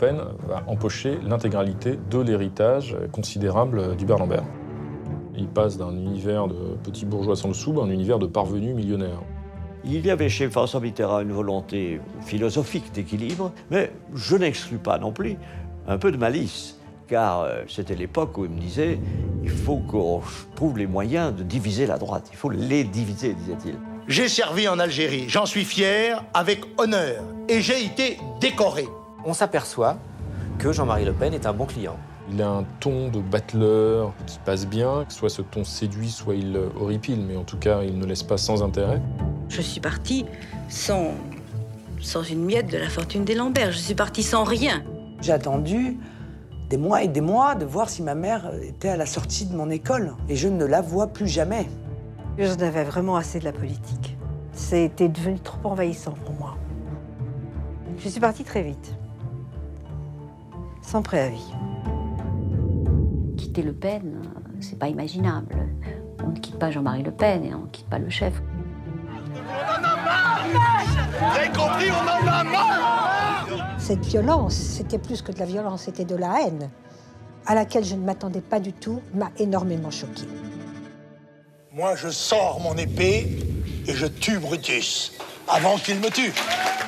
Va empocher l'intégralité de l'héritage considérable d'Hubert Lambert. Il passe d'un univers de petits bourgeois sans le sou à un univers de parvenus millionnaires. Il y avait chez François Mitterrand une volonté philosophique d'équilibre, mais je n'exclus pas non plus un peu de malice, car euh, c'était l'époque où il me disait il faut qu'on trouve les moyens de diviser la droite, il faut les diviser, disait-il. J'ai servi en Algérie, j'en suis fier, avec honneur, et j'ai été décoré. On s'aperçoit que Jean-Marie Le Pen est un bon client. Il a un ton de battleur qui passe bien, soit ce ton séduit, soit il horripile, mais en tout cas, il ne laisse pas sans intérêt. Je suis partie sans, sans une miette de la fortune des Lambert. Je suis partie sans rien. J'ai attendu des mois et des mois de voir si ma mère était à la sortie de mon école. Et je ne la vois plus jamais. J'en avais vraiment assez de la politique. C'était devenu trop envahissant pour moi. Je suis partie très vite. Sans préavis. Quitter Le Pen, c'est pas imaginable. On ne quitte pas Jean-Marie Le Pen et on ne quitte pas le chef. Vous avez compris, on en a marre Cette violence, c'était plus que de la violence, c'était de la haine, à laquelle je ne m'attendais pas du tout, m'a énormément choquée. Moi, je sors mon épée et je tue Brutus, avant qu'il me tue.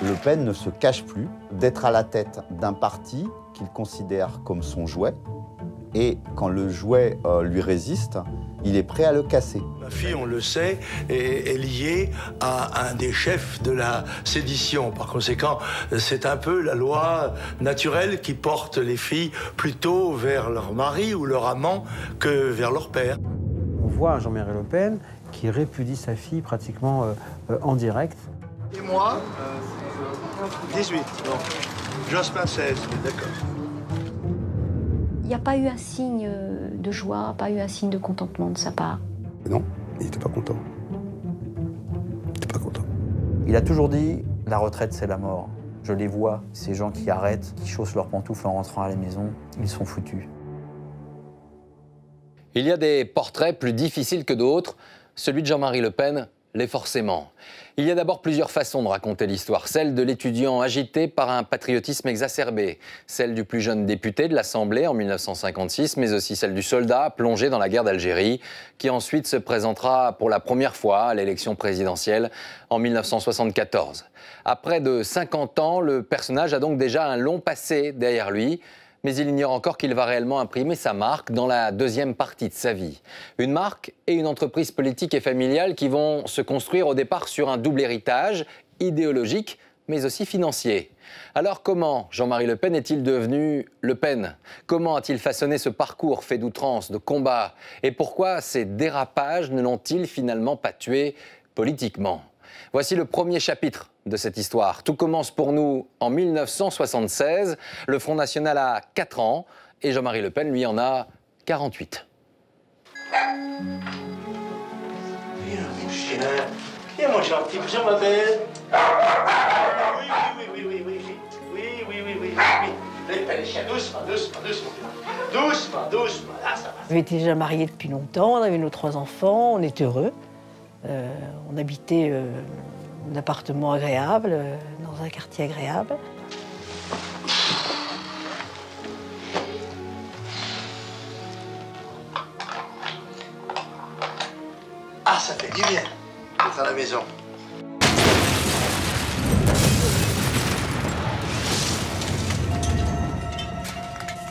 Le Pen ne se cache plus d'être à la tête d'un parti qu'il considère comme son jouet. Et quand le jouet euh, lui résiste, il est prêt à le casser. Ma fille, on le sait, est, est liée à un des chefs de la sédition. Par conséquent, c'est un peu la loi naturelle qui porte les filles plutôt vers leur mari ou leur amant que vers leur père. On voit un Jean-Marie Le Pen qui répudie sa fille pratiquement euh, euh, en direct. Et moi 18. Non. Jospin 16, d'accord. Il n'y a pas eu un signe de joie, pas eu un signe de contentement de sa part? Non, il n'était pas content. Il n'était pas content. Il a toujours dit la retraite, c'est la mort. Je les vois, ces gens qui arrêtent, qui chaussent leurs pantoufles en rentrant à la maison, ils sont foutus. Il y a des portraits plus difficiles que d'autres. Celui de Jean-Marie Le Pen l'est forcément. Il y a d'abord plusieurs façons de raconter l'histoire. Celle de l'étudiant agité par un patriotisme exacerbé, celle du plus jeune député de l'Assemblée en 1956, mais aussi celle du soldat plongé dans la guerre d'Algérie, qui ensuite se présentera pour la première fois à l'élection présidentielle en 1974. À près de 50 ans, le personnage a donc déjà un long passé derrière lui mais il ignore encore qu'il va réellement imprimer sa marque dans la deuxième partie de sa vie. Une marque et une entreprise politique et familiale qui vont se construire au départ sur un double héritage, idéologique, mais aussi financier. Alors comment Jean-Marie Le Pen est-il devenu Le Pen? Comment a-t-il façonné ce parcours fait d'outrance, de combat? Et pourquoi ces dérapages ne l'ont-ils finalement pas tué politiquement? Voici le premier chapitre de cette histoire. Tout commence pour nous en 1976. Le Front National a 4 ans et Jean-Marie Le Pen, lui, en a 48. Viens, mon chien. Viens, mon gentil. Viens, ma belle. Oui, oui, oui, oui, oui, oui. Oui, oui, oui, oui, oui. Allez, chien, doucement, doucement, doucement. Doucement, doucement. Là, ça va. On était déjà mariés depuis longtemps, on avait nos trois enfants, on était heureux. Euh, on habitait euh, un appartement agréable, euh, dans un quartier agréable. Ah, ça fait du bien d'être à la maison.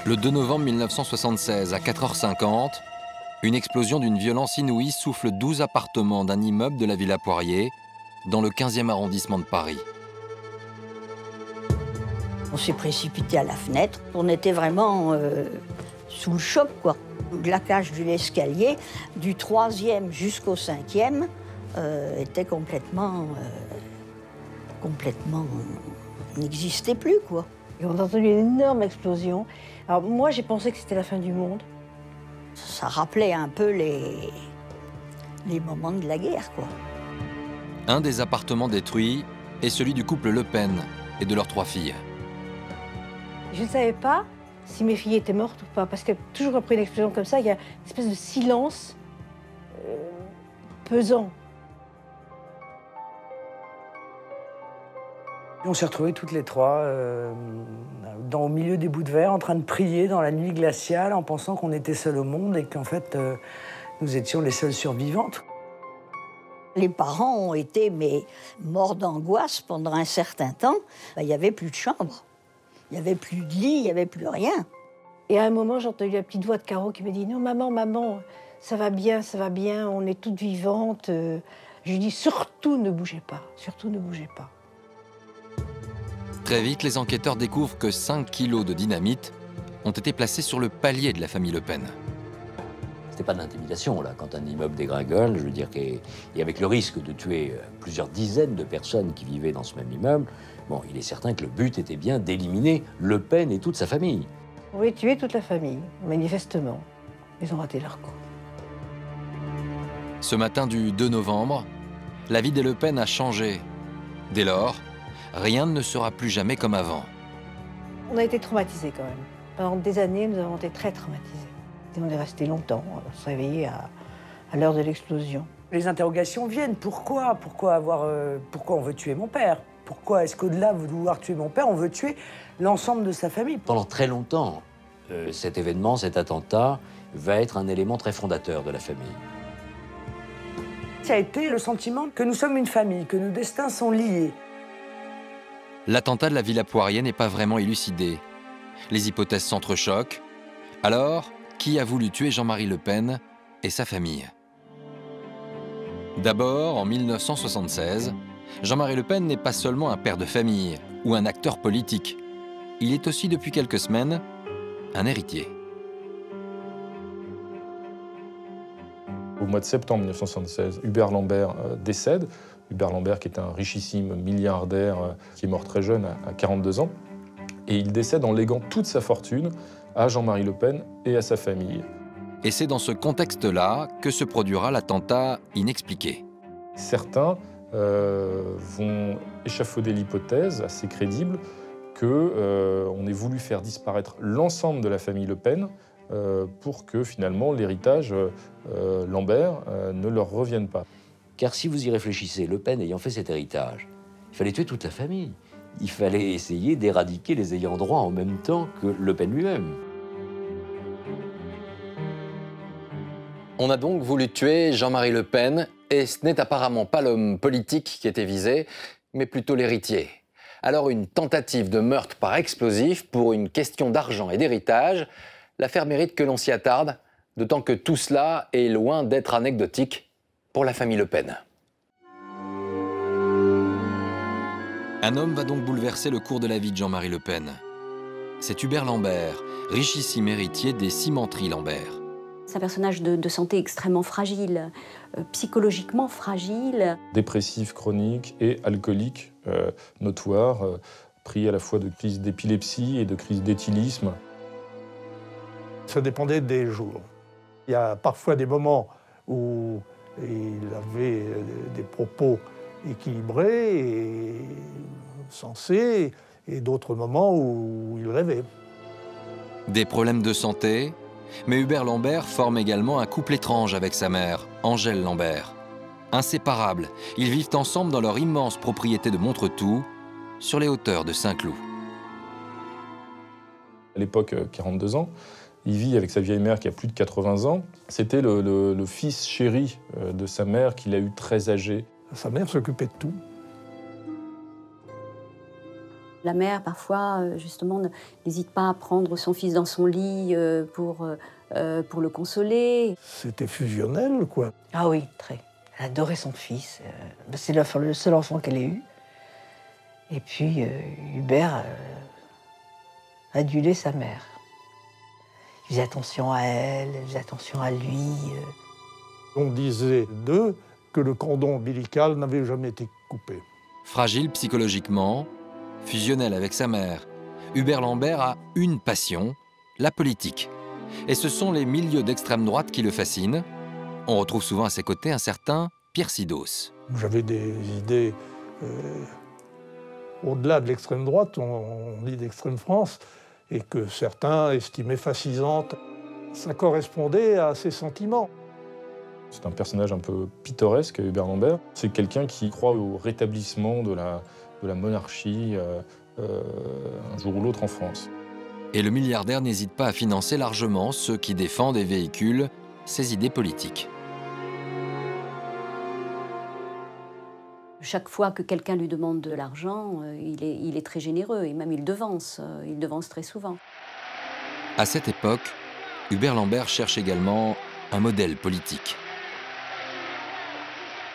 Le 2 novembre 1976, à 4h50, une explosion d'une violence inouïe souffle 12 appartements d'un immeuble de la Villa Poirier, dans le 15e arrondissement de Paris. On s'est précipité à la fenêtre. On était vraiment euh, sous le choc, quoi. Le claquage de l'escalier, du troisième jusqu'au cinquième, euh, était complètement. euh, complètement. n'existait plus, quoi. Et on a entendu une énorme explosion. Alors moi, j'ai pensé que c'était la fin du monde. Ça rappelait un peu les, les moments de la guerre, quoi. Un des appartements détruits est celui du couple Le Pen et de leurs trois filles. Je ne savais pas si mes filles étaient mortes ou pas, parce que toujours après une explosion comme ça, il y a une espèce de silence euh, pesant. On s'est retrouvés toutes les trois euh, dans, au milieu des bouts de verre, en train de prier dans la nuit glaciale, en pensant qu'on était seuls au monde et qu'en fait, euh, nous étions les seules survivantes. Les parents ont été mais, morts d'angoisse pendant un certain temps. Ben, Il n'y avait plus de chambre, il n'y avait plus de lit, il n'y avait plus rien. Et à un moment, j'ai entendu la petite voix de Caro qui me dit Non, maman, maman, ça va bien, ça va bien, on est toutes vivantes. Euh, Je lui dis Surtout ne bougez pas, surtout ne bougez pas. Très vite, les enquêteurs découvrent que 5 kilos de dynamite ont été placés sur le palier de la famille Le Pen. C'était pas de l'intimidation, là, quand un immeuble dégringole, je veux dire, et, et avec le risque de tuer euh, plusieurs dizaines de personnes qui vivaient dans ce même immeuble, bon, il est certain que le but était bien d'éliminer Le Pen et toute sa famille. On voulait tuer toute la famille, manifestement. Ils ont raté leur coup. Ce matin du 2 novembre, la vie des Le Pen a changé. Dès lors, rien ne sera plus jamais comme avant. On a été traumatisés quand même. Pendant des années, nous avons été très traumatisés. Et on est resté longtemps, à se réveiller à, à l'heure de l'explosion. Les interrogations viennent. Pourquoi? Pourquoi avoir euh, Pourquoi on veut tuer mon père? Pourquoi est-ce qu'au-delà de vouloir tuer mon père, on veut tuer l'ensemble de sa famille? Pendant très longtemps, euh, cet événement, cet attentat, va être un élément très fondateur de la famille. Ça a été le sentiment que nous sommes une famille, que nos destins sont liés. L'attentat de la Villa Poirier n'est pas vraiment élucidé. Les hypothèses s'entrechoquent. Alors, qui a voulu tuer Jean-Marie Le Pen et sa famille? D'abord, en 1976, Jean-Marie Le Pen n'est pas seulement un père de famille ou un acteur politique. Il est aussi depuis quelques semaines un héritier. Au mois de septembre 1976, Hubert Lambert euh, décède. Hubert Lambert, qui est un richissime milliardaire euh, qui est mort très jeune, à, à 42 ans. Et il décède en léguant toute sa fortune à Jean-Marie Le Pen et à sa famille. Et c'est dans ce contexte-là que se produira l'attentat inexpliqué. Certains euh, vont échafauder l'hypothèse assez crédible que euh, on ait voulu faire disparaître l'ensemble de la famille Le Pen euh, pour que finalement l'héritage euh, Lambert euh, ne leur revienne pas. Car si vous y réfléchissez, Le Pen ayant fait cet héritage, il fallait tuer toute la famille. Il fallait essayer d'éradiquer les ayants droit en même temps que Le Pen lui-même. On a donc voulu tuer Jean-Marie Le Pen, et ce n'est apparemment pas l'homme politique qui était visé, mais plutôt l'héritier. Alors une tentative de meurtre par explosif pour une question d'argent et d'héritage, l'affaire mérite que l'on s'y attarde, d'autant que tout cela est loin d'être anecdotique pour la famille Le Pen. Un homme va donc bouleverser le cours de la vie de Jean-Marie Le Pen. C'est Hubert Lambert, richissime héritier des cimenteries Lambert. C'est un personnage de, de santé extrêmement fragile, euh, psychologiquement fragile. Dépressif chronique et alcoolique euh, notoire, euh, pris à la fois de crises d'épilepsie et de crises d'éthylisme. Ça dépendait des jours. Il y a parfois des moments où il avait des propos équilibrés et sensés, et d'autres moments où il rêvait. Des problèmes de santé, mais Hubert Lambert forme également un couple étrange avec sa mère, Angèle Lambert. Inséparables, ils vivent ensemble dans leur immense propriété de Montretout, sur les hauteurs de Saint-Cloud. À l'époque, euh, 42 ans, il vit avec sa vieille mère qui a plus de 80 ans. C'était le, le- le fils chéri euh, de sa mère qu'il a eu très âgé. Sa mère s'occupait de tout. La mère, parfois, euh, justement, n'hésite pas à prendre son fils dans son lit euh, pour, euh, pour le consoler. C'était fusionnel, quoi. Ah oui, très. Elle adorait son fils. C'est le, le seul enfant qu'elle ait eu. Et puis, Hubert adulait sa mère. Il faisait attention à elle, il faisait attention à lui. On disait d'eux que le cordon ombilical n'avait jamais été coupé. Fragile psychologiquement, fusionnel avec sa mère, Hubert Lambert a une passion, la politique. Et ce sont les milieux d'extrême droite qui le fascinent. On retrouve souvent à ses côtés un certain Pierre Sidos. J'avais des idées euh, au-delà de l'extrême droite, on, on dit d'extrême France, et que certains estimaient fascisantes. Ça correspondait à ses sentiments. C'est un personnage un peu pittoresque, Hubert Lambert. C'est quelqu'un qui croit au rétablissement de la, de la monarchie euh, euh, un jour ou l'autre en France. Et le milliardaire n'hésite pas à financer largement ceux qui défendent et véhiculent ses idées politiques. Chaque fois que quelqu'un lui demande de l'argent, euh, il, est, il est très généreux et même il devance. Il devance très souvent. À cette époque, Hubert Lambert cherche également un modèle politique.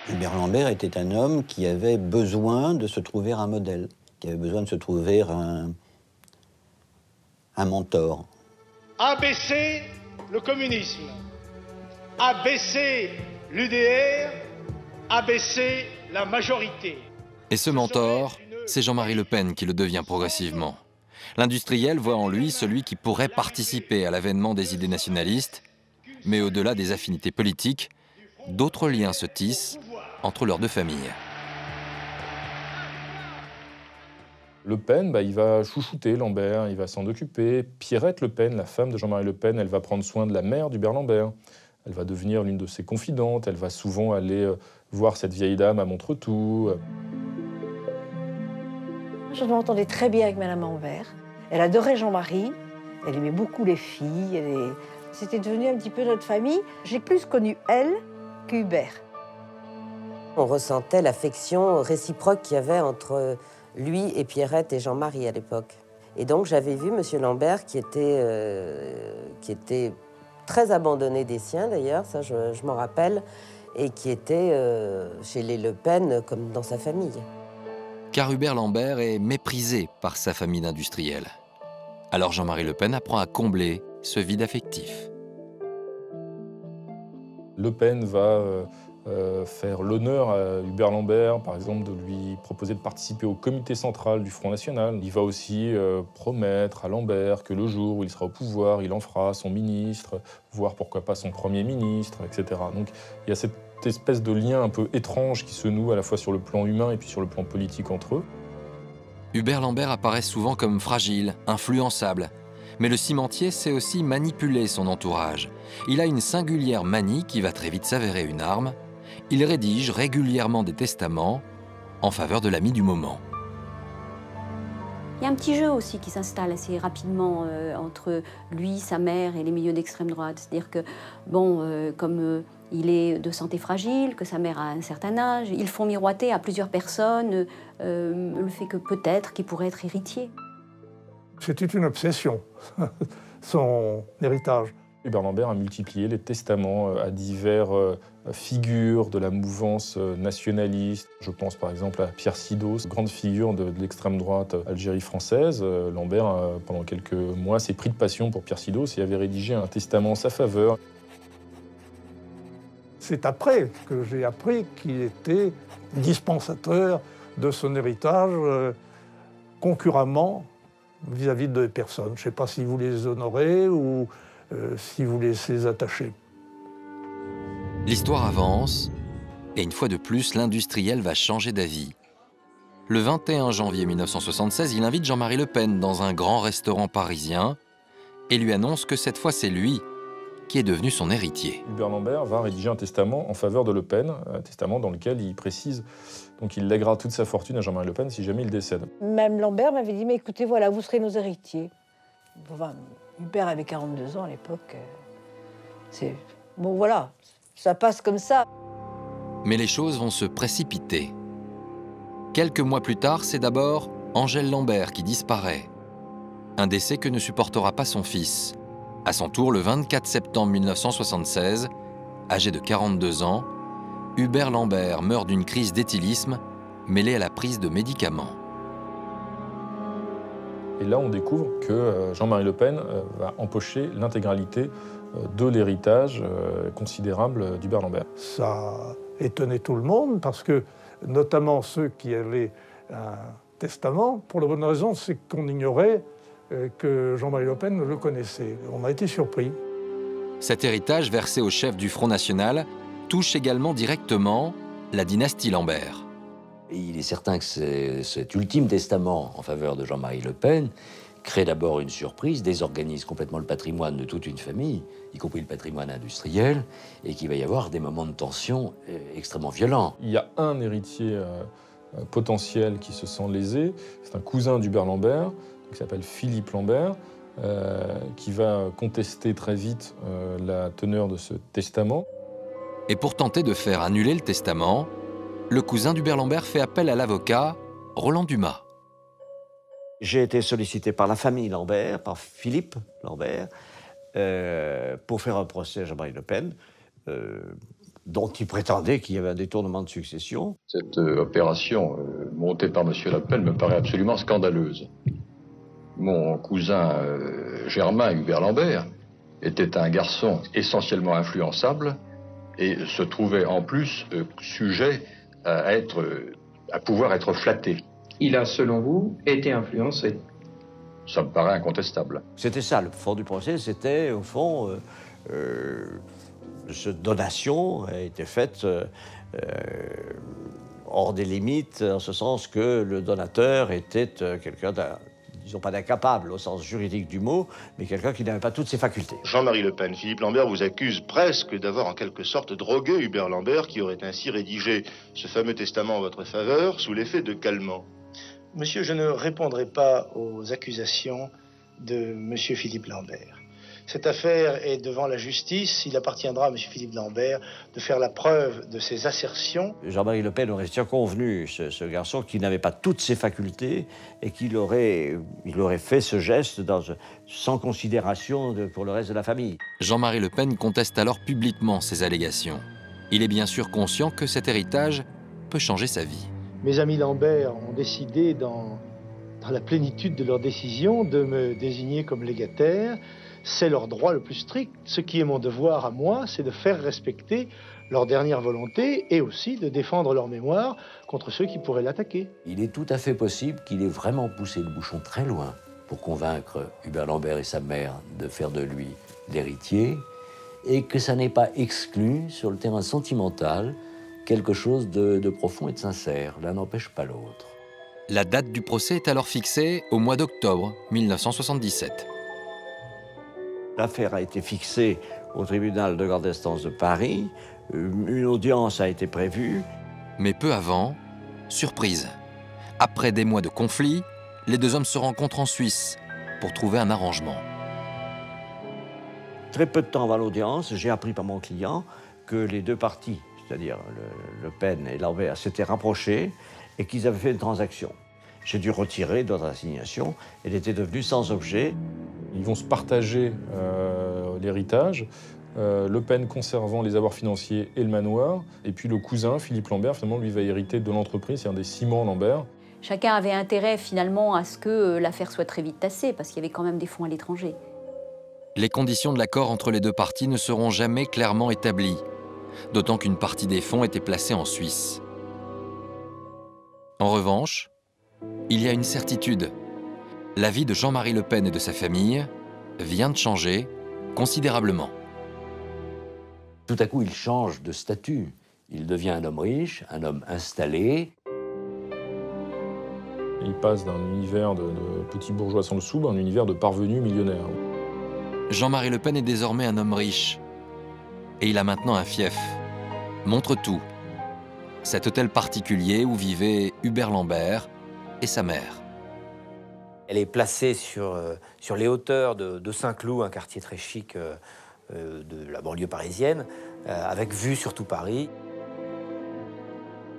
Hubert Lambert était un homme qui avait besoin de se trouver un modèle, qui avait besoin de se trouver un, un mentor. Abaisser le communisme, abaisser l'UDR, abaisser la majorité. Et ce mentor, c'est Jean-Marie Le Pen qui le devient progressivement. L'industriel voit en lui celui qui pourrait participer à l'avènement des idées nationalistes, mais au-delà des affinités politiques, d'autres liens se tissent entre leurs deux familles. Le Pen, bah, il va chouchouter Lambert, il va s'en occuper. Pierrette Le Pen, la femme de Jean-Marie Le Pen, elle va prendre soin de la mère d'Hubert Lambert. Elle va devenir l'une de ses confidentes, elle va souvent aller euh, voir cette vieille dame à Montretout. Je m'entendais très bien avec Madame Anvers. Elle adorait Jean-Marie. Elle aimait beaucoup les filles. C'était devenu un petit peu notre famille. J'ai plus connu elle que Hubert. On ressentait l'affection réciproque qu'il y avait entre lui et Pierrette et Jean-Marie à l'époque. Et donc j'avais vu Monsieur Lambert qui était, euh, qui était très abandonné des siens d'ailleurs, ça je, je m'en rappelle, et qui était euh, chez les Le Pen comme dans sa famille. Car Hubert Lambert est méprisé par sa famille d'industriels. Alors Jean-Marie Le Pen apprend à combler ce vide affectif. Le Pen va euh, faire l'honneur à Hubert Lambert, par exemple, de lui proposer de participer au comité central du Front National. Il va aussi euh, promettre à Lambert que le jour où il sera au pouvoir, il en fera son ministre, voire pourquoi pas son premier ministre, etc. Donc il y a cette espèce de lien un peu étrange qui se noue à la fois sur le plan humain et puis sur le plan politique entre eux. Hubert Lambert apparaît souvent comme fragile, influençable. Mais le cimentier sait aussi manipuler son entourage. Il a une singulière manie qui va très vite s'avérer une arme. Il rédige régulièrement des testaments en faveur de l'ami du moment. Il y a un petit jeu aussi qui s'installe assez rapidement euh, entre lui, sa mère et les milieux d'extrême droite. C'est-à-dire que, bon, euh, comme euh, il est de santé fragile, que sa mère a un certain âge, ils font miroiter à plusieurs personnes euh, le fait que peut-être qu'il pourrait être héritier. C'était une obsession, son héritage. Hubert Lambert a multiplié les testaments euh, à divers euh, figures de la mouvance euh, nationaliste. Je pense par exemple à Pierre Sidos, grande figure de, l'extrême droite Algérie française. Lambert, pendant quelques mois, s'est pris de passion pour Pierre Sidos et avait rédigé un testament en sa faveur. C'est après que j'ai appris qu'il était dispensateur de son héritage concurremment vis-à-vis de personnes. Je ne sais pas s'il voulait les honorer ou euh, s'il voulait les attacher. L'histoire avance, et une fois de plus, l'industriel va changer d'avis. Le 21 janvier 1976, il invite Jean-Marie Le Pen dans un grand restaurant parisien et lui annonce que cette fois c'est lui qui est devenu son héritier. Hubert Lambert va rédiger un testament en faveur de Le Pen, un testament dans lequel il précise donc il lèguera toute sa fortune à Jean-Marie Le Pen si jamais il décède. Même Lambert m'avait dit, mais écoutez, voilà, vous serez nos héritiers. Enfin, Hubert avait 42 ans à l'époque. euh, C'est... Bon, voilà, ça passe comme ça. Mais les choses vont se précipiter. Quelques mois plus tard, c'est d'abord Angèle Lambert qui disparaît. Un décès que ne supportera pas son fils. À son tour, le 24 septembre 1976, âgé de 42 ans, Hubert Lambert meurt d'une crise d'éthylisme mêlée à la prise de médicaments. Et là, on découvre que euh, Jean-Marie Le Pen euh, va empocher l'intégralité euh, de l'héritage considérable d'Hubert Lambert. Ça étonnait tout le monde parce que, notamment ceux qui avaient un testament, pour la bonne raison, c'est qu'on ignorait que Jean-Marie Le Pen le connaissait. On a été surpris. Cet héritage versé au chef du Front National touche également directement la dynastie Lambert. Et il est certain que cet ultime testament en faveur de Jean-Marie Le Pen crée d'abord une surprise, désorganise complètement le patrimoine de toute une famille, y compris le patrimoine industriel, et qu'il va y avoir des moments de tension euh, extrêmement violents. Il y a un héritier euh, euh, potentiel qui se sent lésé, c'est un cousin d'Hubert Lambert, qui s'appelle Philippe Lambert, qui va contester très vite la teneur de ce testament. Et pour tenter de faire annuler le testament, le cousin d'Hubert Lambert fait appel à l'avocat Roland Dumas. J'ai été sollicité par la famille Lambert, par Philippe Lambert, euh, pour faire un procès à Jean-Marie Le Pen, euh, dont il prétendait qu'il y avait un détournement de succession. Cette euh, opération montée par M. Le Pen me paraît absolument scandaleuse. Mon cousin Germain Hubert Lambert était un garçon essentiellement influençable et se trouvait en plus sujet à, être, à pouvoir être flatté il a, selon vous, été influencé. Ça me paraît incontestable. C'était ça, le fond du procès, c'était au fond, euh, euh, cette donation a été faite euh, hors des limites, en ce sens que le donateur était quelqu'un disons pas d'incapable au sens juridique du mot, mais quelqu'un qui n'avait pas toutes ses facultés. Jean-Marie Le Pen, Philippe Lambert vous accuse presque d'avoir en quelque sorte drogué Hubert Lambert, qui aurait ainsi rédigé ce fameux testament en votre faveur sous l'effet de calmant. Monsieur, je ne répondrai pas aux accusations de Monsieur Philippe Lambert. Cette affaire est devant la justice. Il appartiendra à M. Philippe Lambert de faire la preuve de ses assertions. Jean-Marie Le Pen aurait circonvenu ce, ce garçon qui n'avait pas toutes ses facultés et qu'il aurait, il aurait fait ce geste dans, sans considération pour le reste de la famille. Jean-Marie Le Pen conteste alors publiquement ces allégations. Il est bien sûr conscient que cet héritage peut changer sa vie. Mes amis Lambert ont décidé, dans, la plénitude de leur décision, de me désigner comme légataire. C'est leur droit le plus strict. Ce qui est mon devoir à moi, c'est de faire respecter leur dernière volonté et aussi de défendre leur mémoire contre ceux qui pourraient l'attaquer. Il est tout à fait possible qu'il ait vraiment poussé le bouchon très loin pour convaincre Hubert Lambert et sa mère de faire de lui l'héritier et que ça n'est pas exclu sur le terrain sentimental quelque chose de, profond et de sincère. L'un n'empêche pas l'autre. La date du procès est alors fixée au mois d'octobre 1977. L'affaire a été fixée au tribunal de grande instance de Paris. Une audience a été prévue. Mais peu avant, surprise. Après des mois de conflit, les deux hommes se rencontrent en Suisse pour trouver un arrangement. Très peu de temps avant l'audience, j'ai appris par mon client que les deux parties c'est-à-dire le, Pen et Lambert, s'étaient rapprochés et qu'ils avaient fait une transaction. J'ai dû retirer d'autres assignations. Elle était devenue sans objet. Ils vont se partager euh, l'héritage. Euh, le Pen conservant les avoirs financiers et le manoir. Et puis le cousin, Philippe Lambert, finalement, lui va hériter de l'entreprise, c'est un des ciments Lambert. Chacun avait intérêt finalement à ce que euh, l'affaire soit très vite tassée, parce qu'il y avait quand même des fonds à l'étranger. Les conditions de l'accord entre les deux parties ne seront jamais clairement établies d'autant qu'une partie des fonds était placée en Suisse. En revanche, il y a une certitude. La vie de Jean-Marie Le Pen et de sa famille vient de changer considérablement. Tout à coup, il change de statut. Il devient un homme riche, un homme installé. Il passe d'un univers de, petit bourgeois sans le sou à un univers de parvenu millionnaire. Jean-Marie Le Pen est désormais un homme riche, et il a maintenant un fief. Montre tout. Cet hôtel particulier où vivaient Hubert Lambert et sa mère. Elle est placée sur, euh, sur les hauteurs de, Saint-Cloud, un quartier très chic euh, euh, de la banlieue parisienne, avec vue sur tout Paris.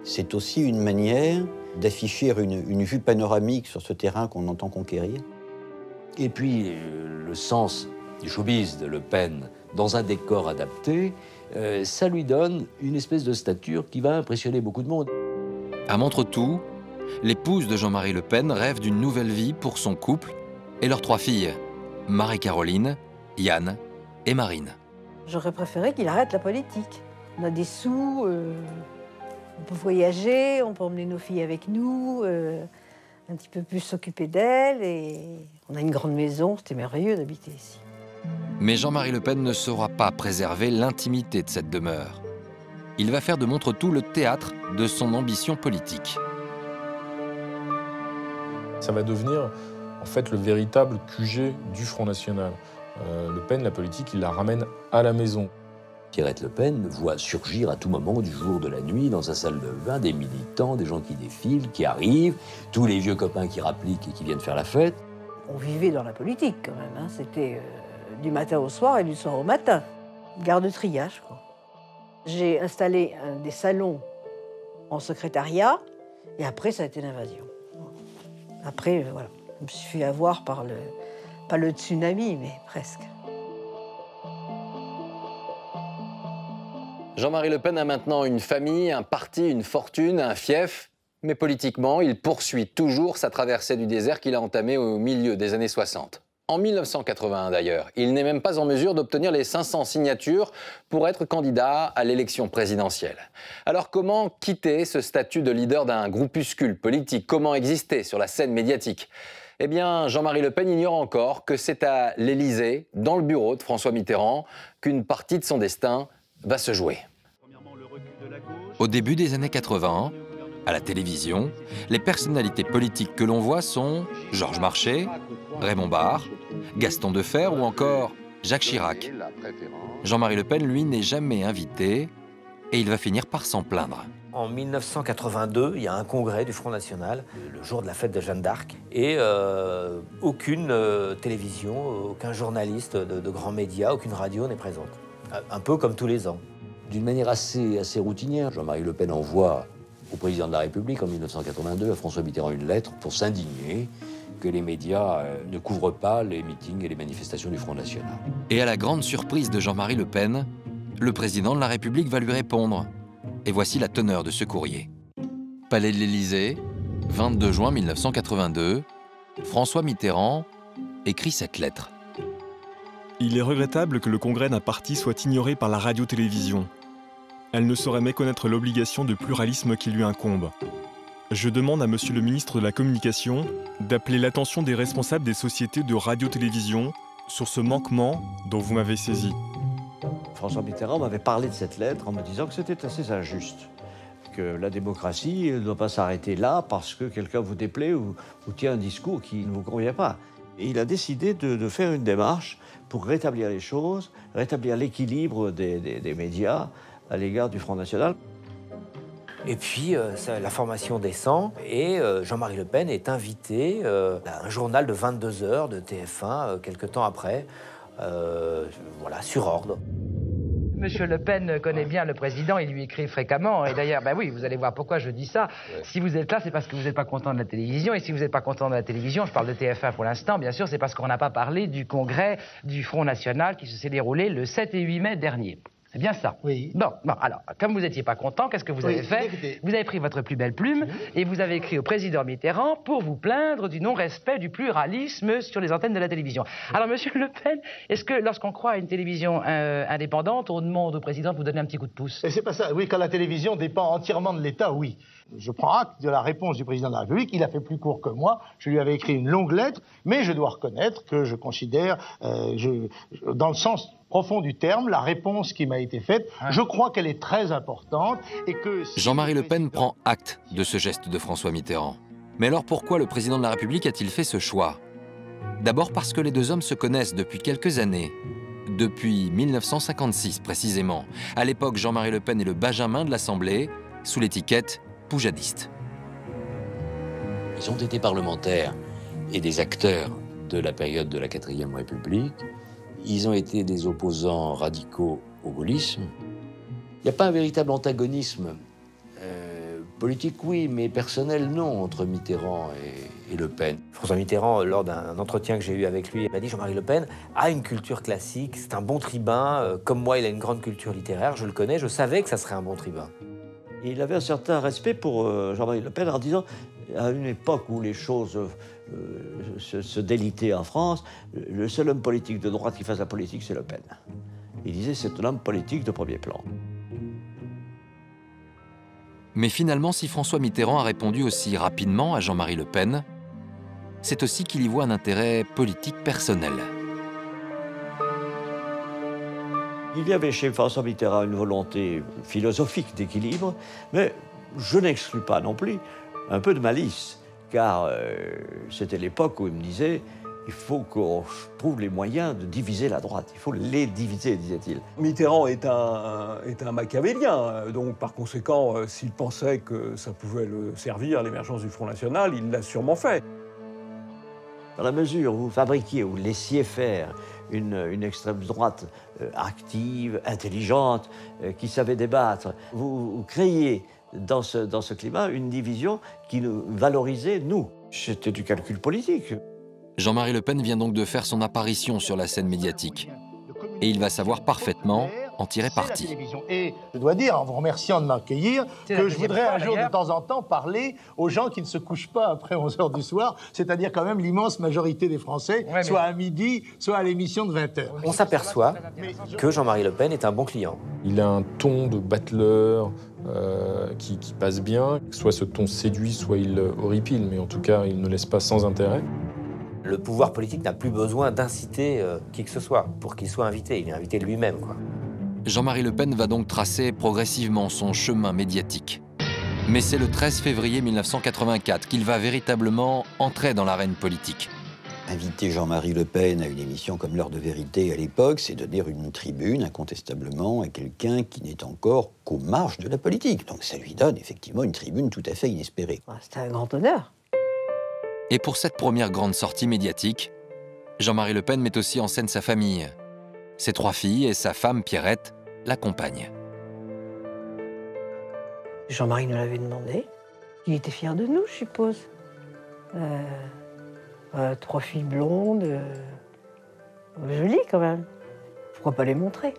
C'est aussi une manière d'afficher une, une, vue panoramique sur ce terrain qu'on entend conquérir. Et puis, le sens du showbiz de Le Pen dans un décor adapté, euh, ça lui donne une espèce de stature qui va impressionner beaucoup de monde. À Montretout, l'épouse de Jean-Marie Le Pen rêve d'une nouvelle vie pour son couple et leurs trois filles, Marie-Caroline, Yann et Marine. J'aurais préféré qu'il arrête la politique. On a des sous, euh, on peut voyager, on peut emmener nos filles avec nous, euh, un petit peu plus s'occuper d'elles, et on a une grande maison, c'était merveilleux d'habiter ici. Mais Jean-Marie Le Pen ne saura pas préserver l'intimité de cette demeure. il va faire de Montretout le théâtre de son ambition politique. Ça va devenir en fait le véritable QG du Front National. Euh, le Pen, la politique, il la ramène à la maison. Pierrette Le Pen voit surgir à tout moment du jour, de la nuit, dans sa salle de bain, des militants, des gens qui défilent, qui arrivent, tous les vieux copains qui rappliquent et qui viennent faire la fête. On vivait dans la politique quand même. hein. C'était euh, du matin au soir et du soir au matin. Gare de triage, quoi. J'ai installé un des salons en secrétariat et après, ça a été l'invasion. Après, euh, voilà. Je me suis fait avoir par le. Pas le tsunami, mais presque. Jean-Marie Le Pen a maintenant une famille, un parti, une fortune, un fief. Mais politiquement, il poursuit toujours sa traversée du désert qu'il a entamée au milieu des années 60. En 1981 d'ailleurs, il n'est même pas en mesure d'obtenir les 500 signatures pour être candidat à l'élection présidentielle. Alors comment quitter ce statut de leader d'un groupuscule politique? Comment exister sur la scène médiatique? Eh bien, Jean-Marie Le Pen ignore encore que c'est à l'Élysée, dans le bureau de François Mitterrand, qu'une partie de son destin va se jouer. Au début des années 80, à la télévision, les personnalités politiques que l'on voit sont Georges Marchais, Raymond Barre, Gaston Defer ou encore Jacques Chirac. Jean-Marie Le Pen, lui, n'est jamais invité et il va finir par s'en plaindre. En 1982, il y a un congrès du Front National, le jour de la fête de Jeanne d'Arc, et euh, aucune euh, télévision, aucun journaliste de, de grands médias, aucune radio n'est présente. Un peu comme tous les ans. D'une manière assez, assez routinière, Jean-Marie Le Pen envoie au président de la République en 1982 à François Mitterrand une lettre pour s'indigner que les médias euh, ne couvrent pas les meetings et les manifestations du Front National. Et à la grande surprise de Jean-Marie Le Pen, le président de la République va lui répondre. Et voici la teneur de ce courrier. Palais de l'Élysée, 22 juin 1982, François Mitterrand écrit cette lettre. Il est regrettable que le congrès d'un parti soit ignoré par la radio-télévision. Elle ne saurait méconnaître l'obligation de pluralisme qui lui incombe. Je demande à Monsieur le ministre de la Communication d'appeler l'attention des responsables des sociétés de radio-télévision sur ce manquement dont vous m'avez saisi. François Mitterrand m'avait parlé de cette lettre en me disant que c'était assez injuste, que la démocratie ne doit pas s'arrêter là parce que quelqu'un vous déplaît ou, tient un discours qui ne vous convient pas. Il a décidé de, faire une démarche pour rétablir les choses, rétablir l'équilibre des médias à l'égard du Front National. Et puis, euh, ça- la formation descend et euh, Jean-Marie Le Pen est invité euh, à un journal de 22 heures de TF1 euh, quelques temps après, voilà, sur ordre. Monsieur Le Pen connaît bien le président, il lui écrit fréquemment. Et d'ailleurs, ben oui, vous allez voir pourquoi je dis ça. Si vous êtes là, c'est parce que vous n'êtes pas content de la télévision. Et si vous n'êtes pas content de la télévision, je parle de TF1 pour l'instant, bien sûr, c'est parce qu'on n'a pas parlé du congrès du Front National qui se s'est déroulé le 7 et 8 mai dernier. C'est bien ça Oui. Bon, bon, alors, comme vous n'étiez pas content, qu'est-ce que vous Oui, avez fait écoutez. Vous avez pris votre plus belle plume et vous avez écrit au président Mitterrand pour vous plaindre du non-respect du pluralisme sur les antennes de la télévision. Alors, monsieur Le Pen, est-ce que lorsqu'on croit à une télévision euh, indépendante, on demande au président de vous donner un petit coup de pouce? Et c'est pas ça. Oui, quand la télévision dépend entièrement de l'État, oui. Je prends acte de la réponse du président de la République. Il a fait plus court que moi. Je lui avais écrit une longue lettre, mais je dois reconnaître que je considère, euh, je- je- dans le sens profond du terme, la réponse qui m'a été faite, je crois qu'elle est très importante et que si Jean-Marie Le Pen prend acte de ce geste de François Mitterrand. Mais alors pourquoi le président de la République a-t-il fait ce choix? D'abord parce que les deux hommes se connaissent depuis quelques années. Depuis 1956 précisément. À l'époque, Jean-Marie Le Pen est le benjamin de l'Assemblée, sous l'étiquette poujadiste. Ils ont été parlementaires et des acteurs de la période de la quatrième République. Ils ont été des opposants radicaux au gaullisme. Il n'y a pas un véritable antagonisme euh, politique, oui, mais personnel, non, entre Mitterrand et, et Le Pen. François Mitterrand, lors d'un entretien que j'ai eu avec lui, m'a dit Jean-Marie Le Pen a une culture classique, c'est un bon tribun. euh, Comme moi, il a une grande culture littéraire. Je le connais, je savais que ça serait un bon tribun. Il avait un certain respect pour euh, Jean-Marie Le Pen en disant, à une époque où les choses euh, se, se délitaient en France, le seul homme politique de droite qui fasse la politique, c'est Le Pen. Il disait, c'est un homme politique de premier plan. Mais finalement, si François Mitterrand a répondu aussi rapidement à Jean-Marie Le Pen, c'est aussi qu'il y voit un intérêt politique personnel. Il y avait chez François Mitterrand une volonté philosophique d'équilibre, mais je n'exclus pas non plus un peu de malice, car euh, c'était l'époque où il me disait il faut qu'on trouve les moyens de diviser la droite. Il faut les diviser, disait-il. Mitterrand est un, est un machiavélien, donc par conséquent, euh, s'il pensait que ça pouvait le servir à l'émergence du Front National, il l'a sûrement fait. Dans la mesure où vous fabriquiez, vous laissiez faire une, extrême droite euh, active, intelligente, euh, qui savait débattre, vous, vous créiez dans ce, dans ce climat une division qui nous valorisait, nous. C'était du calcul politique. Jean-Marie Le Pen vient donc de faire son apparition sur la scène médiatique. Et il va savoir parfaitement en tirer parti. Et je dois dire, en vous remerciant de m'accueillir, que je voudrais un jour de temps en temps parler aux gens qui ne se couchent pas après 11 h du soir, c'est-à-dire quand même l'immense majorité des Français, mais- soit à midi, soit à l'émission de 20 h On s'aperçoit que Jean-Marie Le Pen est un bon client. Il a un ton de battleur euh, qui, qui passe bien. Soit ce ton séduit, soit il horripile, mais en tout cas, il ne laisse pas sans intérêt. Le pouvoir politique n'a plus besoin d'inciter euh, qui que ce soit pour qu'il soit invité. Il est invité lui-même. quoi. Jean-Marie Le Pen va donc tracer progressivement son chemin médiatique. Mais c'est le 13 février 1984 qu'il va véritablement entrer dans l'arène politique. Inviter Jean-Marie Le Pen à une émission comme L'heure de vérité à l'époque, c'est donner une tribune, incontestablement, à quelqu'un qui n'est encore qu'aux marges de la politique. Donc ça lui donne effectivement une tribune tout à fait inespérée. C'était un grand honneur. Et pour cette première grande sortie médiatique, Jean-Marie Le Pen met aussi en scène sa famille. Ses trois filles et sa femme Pierrette l'accompagnent. Jean-Marie nous l'avait demandé. Il était fier de nous, je suppose. Euh, euh, trois filles blondes, euh, jolies quand même. Pourquoi pas les montrer?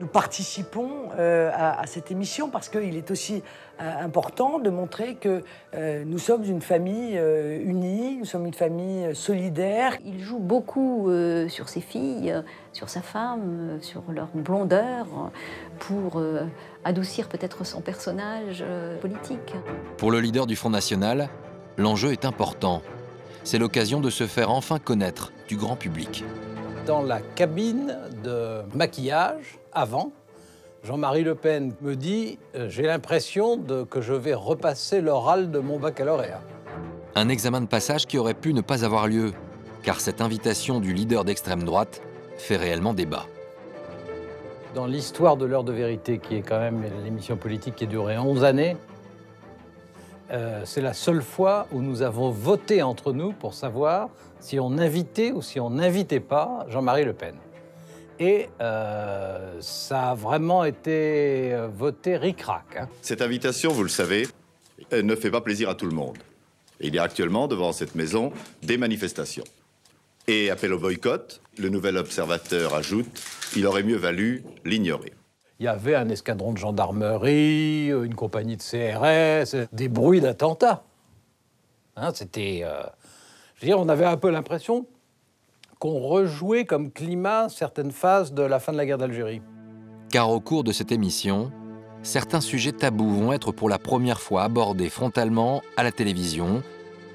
Nous participons euh, à, à cette émission parce qu'il est aussi euh, important de montrer que euh, nous sommes une famille euh, unie, nous sommes une famille euh, solidaire. Il joue beaucoup euh, sur ses filles, sur sa femme, sur leur blondeur, pour euh, adoucir peut-être son personnage euh, politique. Pour le leader du Front National, l'enjeu est important. C'est l'occasion de se faire enfin connaître du grand public. Dans la cabine de maquillage, avant, Jean-Marie Le Pen me dit euh, J'ai l'impression que je vais repasser l'oral de mon baccalauréat. Un examen de passage qui aurait pu ne pas avoir lieu, car cette invitation du leader d'extrême droite fait réellement débat. Dans l'histoire de l'heure de vérité, qui est quand même l'émission politique qui a duré 11 années, euh, c'est la seule fois où nous avons voté entre nous pour savoir si on invitait ou si on n'invitait pas Jean-Marie Le Pen. Et euh, ça a vraiment été euh, voté ric-rac. hein. Cette invitation, vous le savez, ne fait pas plaisir à tout le monde. Il y a actuellement devant cette maison des manifestations. Et appel au boycott, le nouvel observateur ajoute, il aurait mieux valu l'ignorer. Il y avait un escadron de gendarmerie, une compagnie de CRS, des bruits d'attentats. Hein, C'était. euh, je veux dire, on avait un peu l'impression qu'on rejouait comme climat certaines phases de la fin de la guerre d'Algérie. Car au cours de cette émission, certains sujets tabous vont être pour la première fois abordés frontalement à la télévision,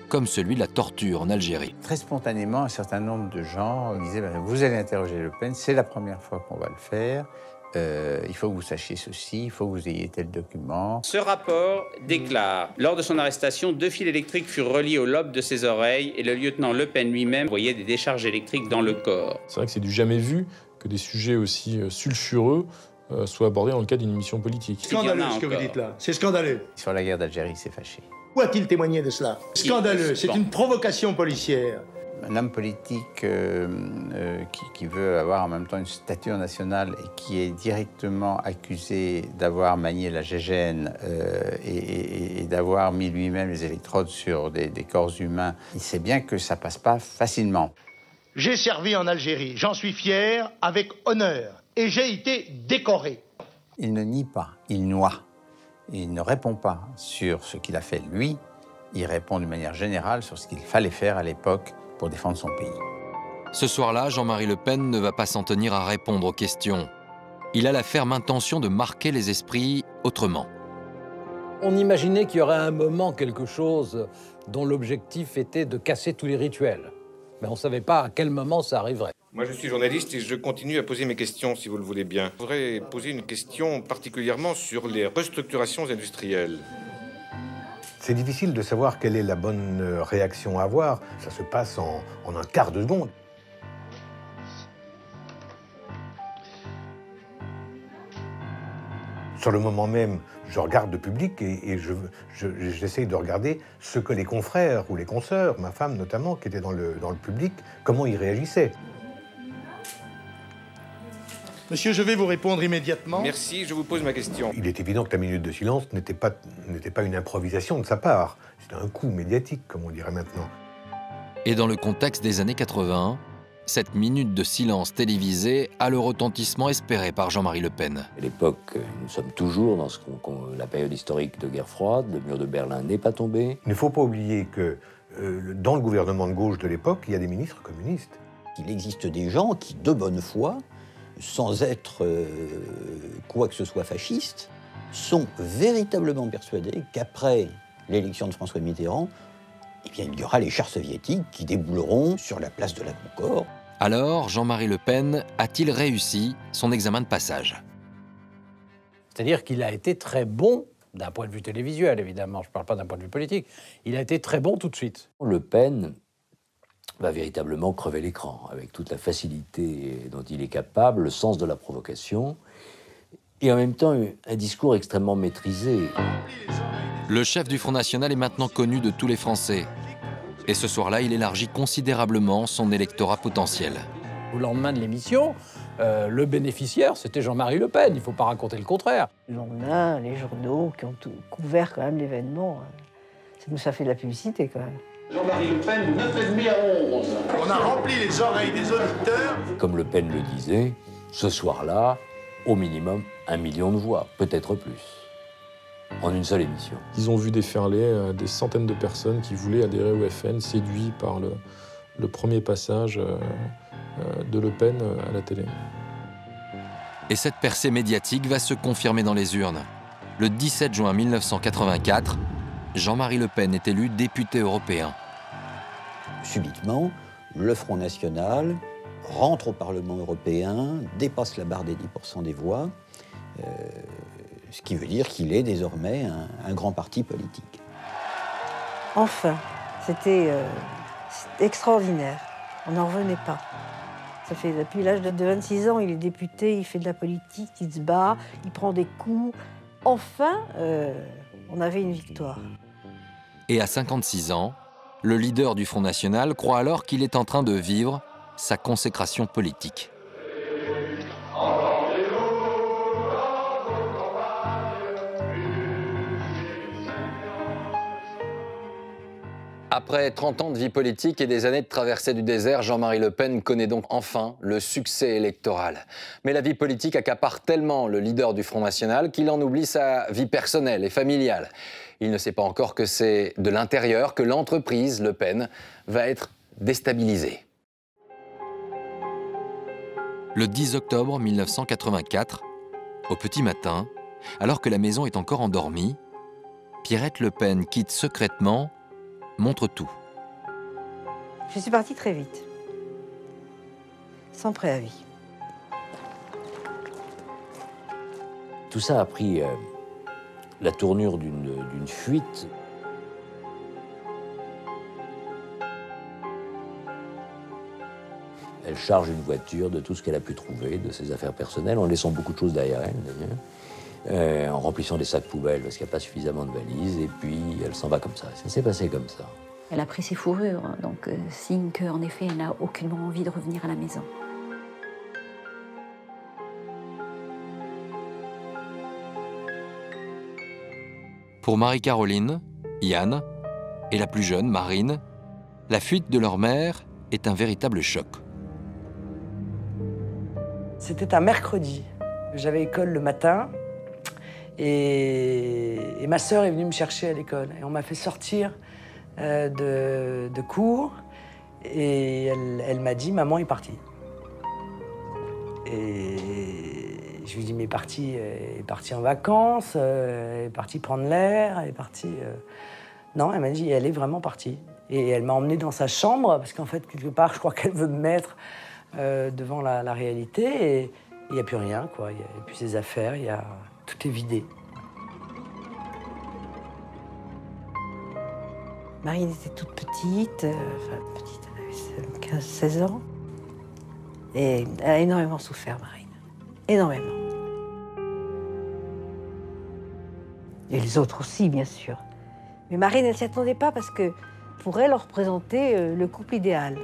comme celui de la torture en Algérie. Très spontanément, un certain nombre de gens disaient ben, Vous allez interroger Le Pen, c'est la première fois qu'on va le faire. Euh, il faut que vous sachiez ceci, il faut que vous ayez tel document. Ce rapport déclare Lors de son arrestation, deux fils électriques furent reliés au lobe de ses oreilles et le lieutenant Le Pen lui-même voyait des décharges électriques dans le corps. C'est vrai que c'est du jamais vu que des sujets aussi euh, sulfureux euh, soient abordés dans le cadre d'une émission politique. Scandaleux ce que vous dites là, c'est scandaleux. Sur la guerre d'Algérie, il s'est fâché. Où a-t-il témoigné de cela? Scandaleux, c'est une provocation policière. Un homme politique euh, euh, qui, qui veut avoir en même temps une stature nationale et qui est directement accusé d'avoir manié la gégène euh, et, et- et d'avoir mis lui-même les électrodes sur des, des corps humains, il sait bien que ça passe pas facilement. J'ai servi en Algérie, j'en suis fier, avec honneur, et j'ai été décoré. Il ne nie pas, il noie. Il ne répond pas sur ce qu'il a fait lui, il répond d'une manière générale sur ce qu'il fallait faire à l'époque pour défendre son pays. Ce soir-là, Jean-Marie Le Pen ne va pas s'en tenir à répondre aux questions. Il a la ferme intention de marquer les esprits autrement. On imaginait qu'il y aurait un moment quelque chose dont l'objectif était de casser tous les rituels. Mais on ne savait pas à quel moment ça arriverait. Moi, je suis journaliste et je continue à poser mes questions, si vous le voulez bien. Je voudrais poser une question particulièrement sur les restructurations industrielles. C'est difficile de savoir quelle est la bonne réaction à avoir. Ça se passe en, en un quart de seconde. Sur le moment même, je regarde le public et, et je- j'essaye de regarder ce que les confrères ou les consoeurs, ma femme notamment, qui était dans le, dans le public, comment ils réagissaient. Monsieur, je vais vous répondre immédiatement. Merci, je vous pose ma question. Il est évident que la minute de silence n'était pas, n'était pas une improvisation de sa part. C'était un coup médiatique, comme on dirait maintenant. Et dans le contexte des années 80, cette minute de silence télévisée a le retentissement espéré par Jean-Marie Le Pen. À l'époque, nous sommes toujours dans ce la période historique de guerre froide. Le mur de Berlin n'est pas tombé. Il ne faut pas oublier que euh, dans le gouvernement de gauche de l'époque, il y a des ministres communistes. Il existe des gens qui, de bonne foi, sans être euh, quoi que ce soit fasciste, sont véritablement persuadés qu'après l'élection de François Mitterrand, eh bien, il y aura les chars soviétiques qui débouleront sur la place de la Concorde. Alors, Jean-Marie Le Pen a-t-il réussi son examen de passage? C'est-à-dire qu'il a été très bon d'un point de vue télévisuel, évidemment. Je ne parle pas d'un point de vue politique. Il a été très bon tout de suite. Le Pen va véritablement crever l'écran avec toute la facilité dont il est capable, le sens de la provocation et en même temps un discours extrêmement maîtrisé. Le chef du Front National est maintenant connu de tous les Français. Et ce soir-là, il élargit considérablement son électorat potentiel. Au lendemain de l'émission, euh, le bénéficiaire, c'était Jean-Marie Le Pen. Il ne faut pas raconter le contraire. Le lendemain, les journaux qui ont tout couvert quand même l'événement, euh, ça nous a fait de la publicité quand même. Jean-Marie Le Pen, de 9,5 à 11. On a rempli les oreilles des auditeurs. Comme Le Pen le disait, ce soir-là, au minimum un million de voix, peut-être plus, en une seule émission. Ils ont vu déferler euh, des centaines de personnes qui voulaient adhérer au FN, séduits par le, le premier passage euh, euh, de Le Pen à la télé. Et cette percée médiatique va se confirmer dans les urnes. Le 17 juin 1984, Jean-Marie Le Pen est élu député européen. Subitement, le Front National rentre au Parlement européen, dépasse la barre des 10% des voix, euh, ce qui veut dire qu'il est désormais un, un grand parti politique. Enfin, c'était euh, extraordinaire. On n'en revenait pas. Ça fait depuis l'âge de de 26 ans, il est député, il fait de la politique, il se bat, il prend des coups. Enfin, euh, on avait une victoire. Et à 56 ans, le leader du Front National croit alors qu'il est en train de vivre sa consécration politique. Après 30 ans de vie politique et des années de traversée du désert, Jean-Marie Le Pen connaît donc enfin le succès électoral. Mais la vie politique accapare tellement le leader du Front National qu'il en oublie sa vie personnelle et familiale. Il ne sait pas encore que c'est de l'intérieur que l'entreprise Le Pen va être déstabilisée. Le 10 octobre 1984, au petit matin, alors que la maison est encore endormie, Pierrette Le Pen quitte secrètement montre tout. Je suis partie très vite, sans préavis. Tout ça a pris euh, la tournure d'une fuite. Elle charge une voiture de tout ce qu'elle a pu trouver, de ses affaires personnelles, en laissant beaucoup de choses derrière elle, euh, en remplissant des sacs poubelles parce qu'il n'y a pas suffisamment de valises, et puis elle s'en va comme ça. Ça s'est passé comme ça. Elle a pris ses fourrures, donc euh, signe qu'en effet, elle n'a aucunement envie de revenir à la maison. Pour Marie-Caroline, Yann et la plus jeune, Marine, la fuite de leur mère est un véritable choc. C'était un mercredi. J'avais école le matin et, ma sœur est venue me chercher à l'école. On m'a fait sortir euh, de, cours et elle, m'a dit Maman est partie. Je lui dis Mais partie, elle est partie en vacances, euh, est partie prendre l'air, est partie. euh. Non, elle m'a dit Elle est vraiment partie. Et elle m'a emmenée dans sa chambre parce qu'en fait, quelque part, je crois qu'elle veut me mettre euh, devant la, réalité et il n'y a plus rien, quoi. Il n'y a plus ses affaires, y a... tout est vidé. Marine était toute petite, euh, enfin petite, elle avait 15-16 ans. Et elle a énormément souffert, Marine. Énormément. Et les autres aussi, bien sûr. Mais Marine, elle ne s'y attendait pas parce que pour elle, on représentait euh, le couple idéal.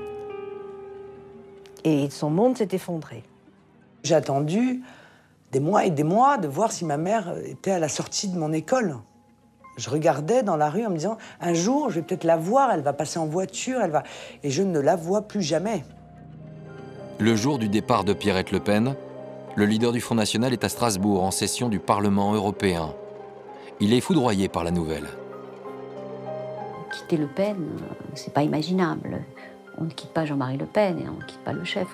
Et son monde s'est effondré. J'ai attendu des mois et des mois de voir si ma mère était à la sortie de mon école. Je regardais dans la rue en me disant un jour, je vais peut-être la voir, elle va passer en voiture, elle va et je ne la vois plus jamais. Le jour du départ de Pierrette Le Pen, le leader du Front National est à Strasbourg en session du Parlement européen. Il est foudroyé par la nouvelle. Quitter Le Pen, euh, c'est pas imaginable. On ne quitte pas Jean-Marie Le Pen et on ne quitte pas le chef.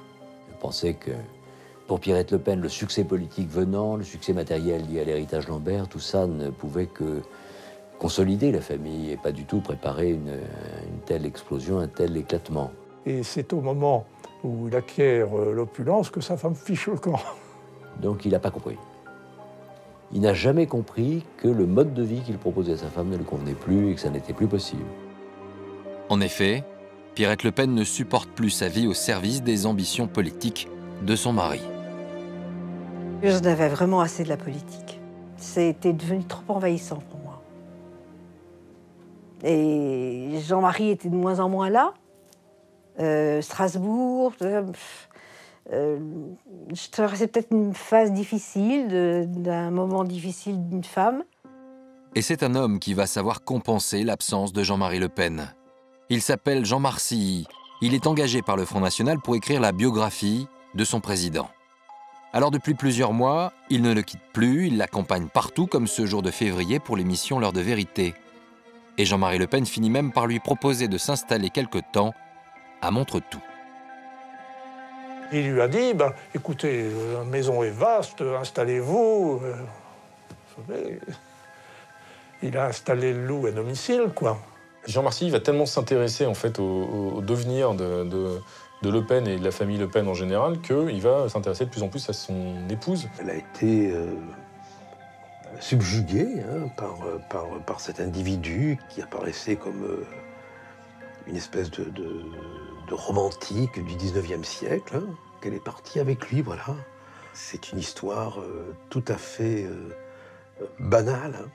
Je pensais que pour Pierrette Le Pen, le succès politique venant, le succès matériel lié à l'héritage Lambert, tout ça ne pouvait que consolider la famille et pas du tout préparer une, une telle explosion, un tel éclatement. Et c'est au moment où il acquiert euh, l'opulence que sa femme fiche le camp. Donc il n'a pas compris. Il n'a jamais compris que le mode de vie qu'il proposait à sa femme ne lui convenait plus et que ça n'était plus possible. En effet, Pierrette Le Pen ne supporte plus sa vie au service des ambitions politiques de son mari. J'en avais vraiment assez de la politique. C'était devenu trop envahissant pour moi. Et Jean-Marie était de moins en moins là. Euh, Strasbourg, euh, euh, je traversais peut-être une phase difficile, d'un moment difficile d'une femme. Et c'est un homme qui va savoir compenser l'absence de Jean-Marie Le Pen. Il s'appelle Jean Marcilly. Il est engagé par le Front National pour écrire la biographie de son président. Alors depuis plusieurs mois, il ne le quitte plus, il l'accompagne partout comme ce jour de février pour l'émission L'heure de vérité. Et Jean-Marie Le Pen finit même par lui proposer de s'installer quelque temps à Montretout. Il lui a dit, ben, écoutez, euh, la maison est vaste, installez-vous. euh, vous savez. Il a installé le loup à domicile, quoi. Jean Marcy va tellement s'intéresser en fait au, devenir de, de- de Le Pen et de la famille Le Pen en général qu'il va s'intéresser de plus en plus à son épouse. Elle a été euh, subjuguée hein, par, par, par cet individu qui apparaissait comme euh, une espèce de, de- de romantique du 19e siècle, hein, qu'elle est partie avec lui, voilà. C'est une histoire euh, tout à fait euh, banale, hein,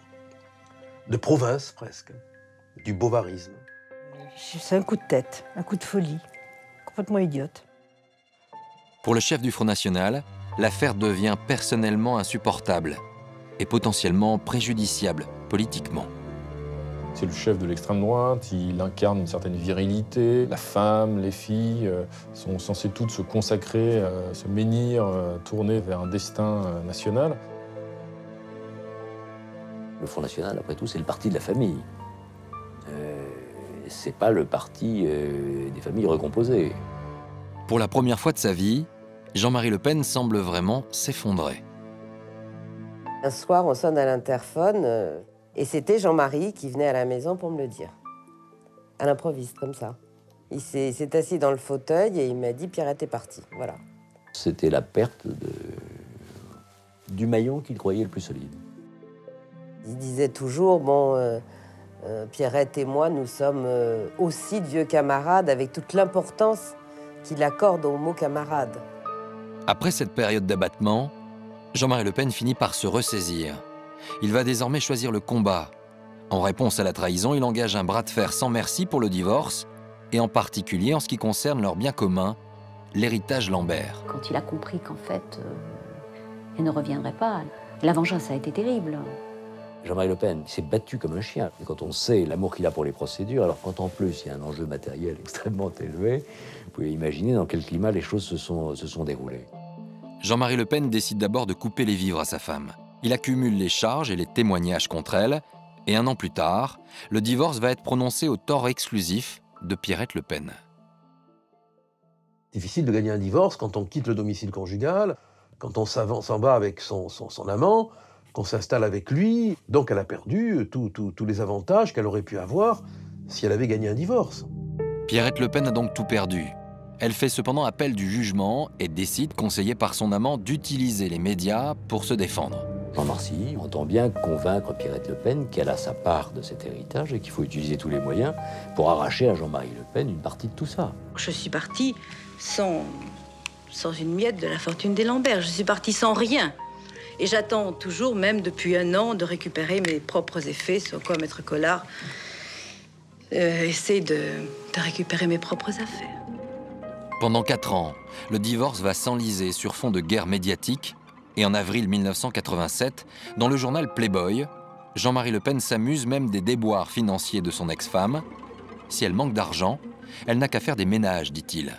de province presque, du bovarisme. C'est un coup de tête, un coup de folie, complètement idiote. Pour le chef du Front National, l'affaire devient personnellement insupportable et potentiellement préjudiciable politiquement. C'est le chef de l'extrême droite, il incarne une certaine virilité. La femme, les filles euh, sont censées toutes se consacrer, euh, se menhir, euh, tourner vers un destin national. Le Front National, après tout, c'est le parti de la famille. Euh, c'est pas le parti euh, des familles recomposées. Pour la première fois de sa vie, Jean-Marie Le Pen semble vraiment s'effondrer. Un soir, on sonne à l'interphone euh, et c'était Jean-Marie qui venait à la maison pour me le dire. À l'improviste, comme ça. Il s'est assis dans le fauteuil et il m'a dit Pierrette est partie. Voilà. C'était la perte de- du maillon qu'il croyait le plus solide. Il disait toujours Bon, euh, euh, Pierrette et moi, nous sommes euh, aussi de vieux camarades avec toute l'importance qu'il accorde au mot camarade. Après cette période d'abattement, Jean-Marie Le Pen finit par se ressaisir. Il va désormais choisir le combat. En réponse à la trahison, il engage un bras de fer sans merci pour le divorce, et en particulier en ce qui concerne leur bien commun, l'héritage Lambert. Quand il a compris qu'en fait, euh, elle ne reviendrait pas, la vengeance a été terrible. Jean-Marie Le Pen s'est battu comme un chien. Et quand on sait l'amour qu'il a pour les procédures, alors quand en plus il y a un enjeu matériel extrêmement élevé, vous pouvez imaginer dans quel climat les choses se sont, se sont déroulées. Jean-Marie Le Pen décide d'abord de couper les vivres à sa femme. Il accumule les charges et les témoignages contre elle, et un an plus tard, le divorce va être prononcé au tort exclusif de Pierrette Le Pen. difficile de gagner un divorce quand on quitte le domicile conjugal, quand on s'en va avec son, son- son amant, qu'on s'installe avec lui. Donc elle a perdu tous les avantages qu'elle aurait pu avoir si elle avait gagné un divorce. Pierrette Le Pen a donc tout perdu. Elle fait cependant appel du jugement et décide, conseillée par son amant, d'utiliser les médias pour se défendre. Jean Marcy entend bien convaincre Pierrette Le Pen qu'elle a sa part de cet héritage et qu'il faut utiliser tous les moyens pour arracher à Jean-Marie Le Pen une partie de tout ça. Je suis partie sans, sans une miette de la fortune des Lambert. Je suis partie sans rien. Et j'attends toujours, même depuis un an, de récupérer mes propres effets, sur quoi Maître Collard euh, essaie de, de récupérer mes propres affaires. Pendant quatre ans, le divorce va s'enliser sur fond de guerre médiatique et en avril 1987, dans le journal Playboy, Jean-Marie Le Pen s'amuse même des déboires financiers de son ex-femme. Si elle manque d'argent, elle n'a qu'à faire des ménages, dit-il.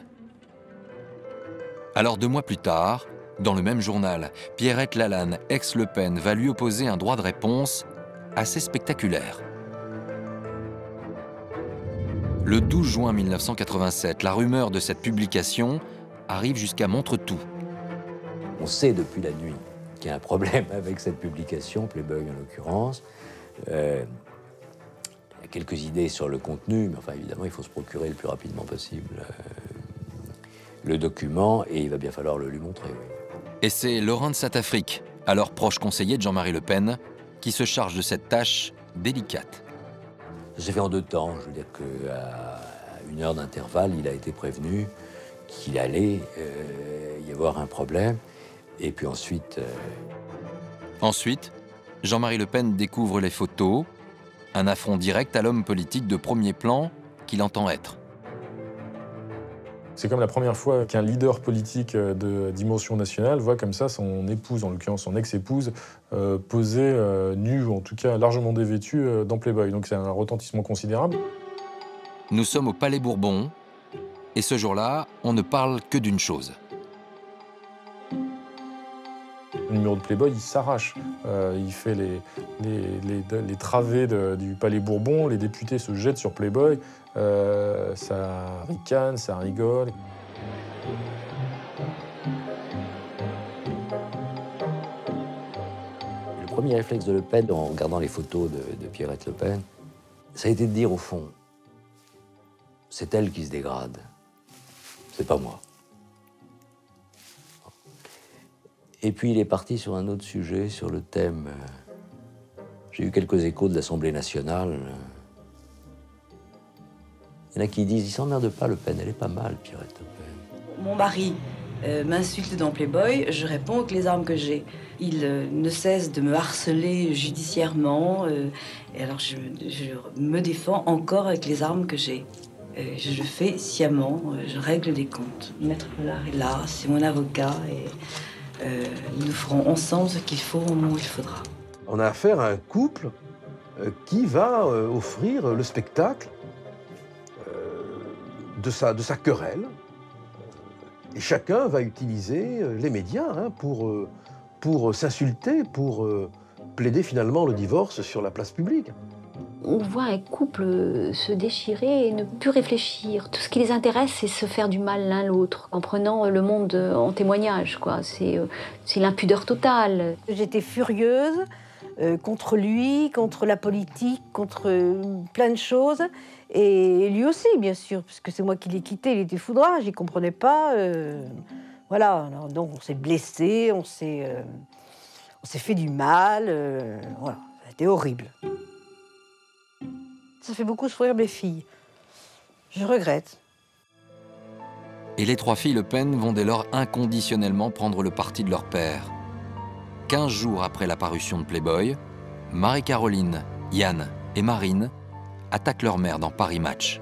Alors deux mois plus tard, dans le même journal, Pierrette Lalanne, ex-Le Pen, va lui opposer un droit de réponse assez spectaculaire. Le 12 juin 1987, la rumeur de cette publication arrive jusqu'à Montretout. On sait depuis la nuit qu'il y a un problème avec cette publication, Playboy en l'occurrence. Euh, il y a quelques idées sur le contenu, mais enfin évidemment il faut se procurer le plus rapidement possible euh, le document et il va bien falloir le lui montrer. Et c'est Laurent de Satafrique, alors proche conseiller de Jean-Marie Le Pen, qui se charge de cette tâche délicate. Ça fait en deux temps. Je veux dire qu'à une heure d'intervalle, il a été prévenu qu'il allait euh, y avoir un problème. Et puis ensuite... euh, Ensuite, Jean-Marie Le Pen découvre les photos, un affront direct à l'homme politique de premier plan qu'il entend être. C'est comme la première fois qu'un leader politique euh, de dimension nationale voit comme ça son épouse, en l'occurrence son ex-épouse, euh, posée euh, nue ou en tout cas largement dévêtue euh, dans Playboy. Donc c'est un retentissement considérable. Nous sommes au Palais Bourbon, et ce jour-là, on ne parle que d'une chose. Le numéro de Playboy, il s'arrache. Euh, il fait les, les, les- les travées de- du Palais Bourbon, les députés se jettent sur Playboy, euh, ça ricane, ça rigole. Le premier réflexe de Le Pen, en regardant les photos de, de Pierrette Le Pen, ça a été de dire au fond, c'est elle qui se dégrade, c'est pas moi. Et puis il est parti sur un autre sujet, sur le thème. euh, J'ai eu quelques échos de l'Assemblée nationale. Il y en a qui disent, il s'emmerde pas Le Pen, elle est pas mal, Pierrette Le Pen. Mon mari euh, m'insulte dans Playboy, je réponds avec les armes que j'ai. Il euh, ne cesse de me harceler judiciairement, euh, et alors je, je me défends encore avec les armes que j'ai. Euh, je le fais sciemment, euh, je règle des comptes. Maître Collard est là, c'est mon avocat, et euh, nous ferons ensemble ce qu'il faut au moment où il faudra. On a affaire à un couple qui va offrir le spectacle de, sa, de sa querelle. Et chacun va utiliser euh, les médias hein, pour, euh, pour s'insulter, pour euh, plaider finalement le divorce sur la place publique. On voit un couple euh, se déchirer et ne plus réfléchir. Tout ce qui les intéresse, c'est se faire du mal l'un l'autre, en prenant le monde euh, en témoignage. quoi. C'est euh, c'est l'impudeur totale. J'étais furieuse euh, contre lui, contre la politique, contre plein de choses. Et lui aussi, bien sûr, puisque c'est moi qui l'ai quitté, il était foudrage, il comprenait pas. euh, voilà, donc on s'est blessé, on s'est euh, on s'est fait du mal. voilà, c'était horrible. Ça fait beaucoup souffrir mes filles. Je regrette. Et les trois filles Le Pen vont dès lors inconditionnellement prendre le parti de leur père. 15 jours après la parution de Playboy, Marie-Caroline, Yann et Marine attaquent leur mère dans Paris Match.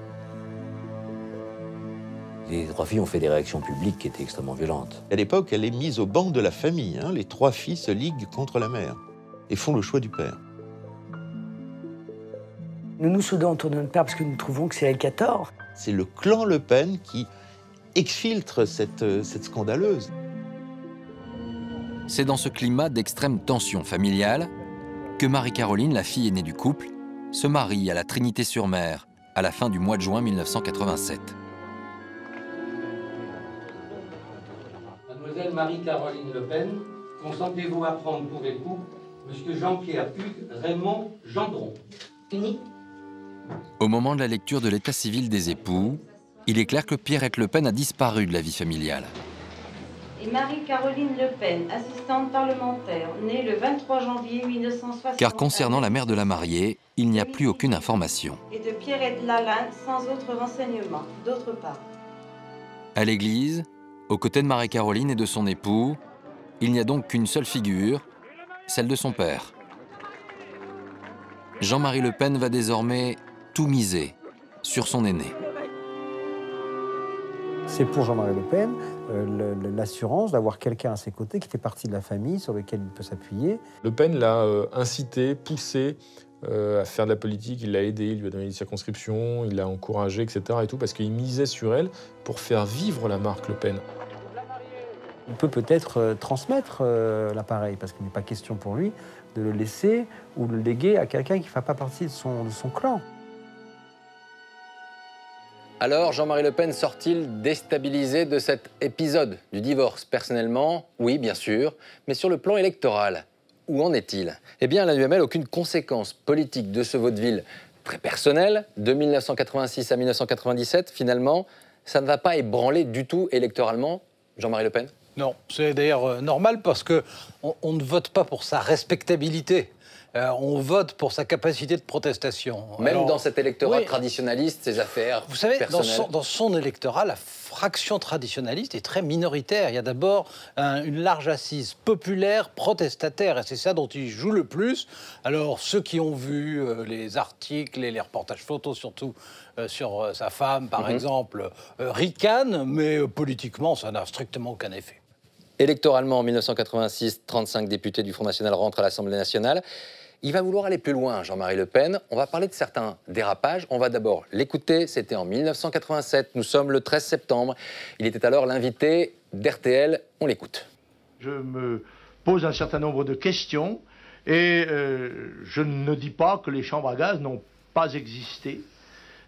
Les trois filles ont fait des réactions publiques qui étaient extrêmement violentes. À l'époque, elle est mise au banc de la famille. hein. Les trois filles se liguent contre la mère et font le choix du père. Nous nous soudons autour de notre père parce que nous trouvons que c'est elle qui a tort. C'est le clan Le Pen qui exfiltre cette, euh, cette scandaleuse. C'est dans ce climat d'extrême tension familiale que Marie-Caroline, la fille aînée du couple, se marie à la Trinité-sur-Mer à la fin du mois de juin 1987. Mademoiselle Marie-Caroline Le Pen, consentez-vous à prendre pour époux Monsieur Jean-Pierre Hugues Raymond Gendron? Unique Au moment de la lecture de l'état civil des époux, il est clair que Pierrette Le Pen a disparu de la vie familiale. Et Marie-Caroline Le Pen, assistante parlementaire, née le 23 janvier 1960. Car concernant la mère de la mariée, il n'y a plus aucune information. Et de Pierrette Lalin, sans autre renseignement, d'autre part. À l'église, aux côtés de Marie-Caroline et de son époux, il n'y a donc qu'une seule figure, celle de son père. Jean-Marie Le Pen va désormais tout miser sur son aîné. C'est pour Jean-Marie Le Pen euh, l'assurance d'avoir quelqu'un à ses côtés qui fait partie de la famille sur lequel il peut s'appuyer. Le Pen l'a euh, incité, poussé euh, à faire de la politique, il l'a aidé, il lui a donné des circonscriptions, il l'a encouragé, etc. Et tout, parce qu'il misait sur elle pour faire vivre la marque Le Pen. On peut peut-être transmettre l'appareil, parce qu'il n'est pas question pour lui de le laisser ou de le léguer à quelqu'un qui ne fait pas partie de son, de son clan. Alors, Jean-Marie Le Pen sort-il déstabilisé de cet épisode du divorce Personnellement, oui, bien sûr, mais sur le plan électoral, où en est-il? Eh bien, la l'UML, aucune conséquence politique de ce vaudeville très personnel, de 1986 à 1997, finalement, ça ne va pas ébranler du tout électoralement Jean-Marie Le Pen? Non, c'est d'ailleurs euh, normal parce que on, ne vote pas pour sa respectabilité. Euh, on vote pour sa capacité de protestation. Même dans cet électorat traditionnaliste, ses affaires Vous savez, dans son, dans son, électorat, la fraction traditionnaliste est très minoritaire. Il y a d'abord une large assise populaire protestataire, et c'est ça dont il joue le plus. Alors, ceux qui ont vu euh, les articles et les reportages photos, surtout sur sa femme, par mhm. exemple, ricanent, mais politiquement, ça n'a strictement aucun effet. Électoralement, en 1986, 35 députés du Front National rentrent à l'Assemblée nationale. Il va vouloir aller plus loin, Jean-Marie Le Pen. On va parler de certains dérapages. On va d'abord l'écouter. C'était en 1987. Nous sommes le 13 septembre. Il était alors l'invité d'RTL. On l'écoute. Je me pose un certain nombre de questions et euh, je ne dis pas que les chambres à gaz n'ont pas existé.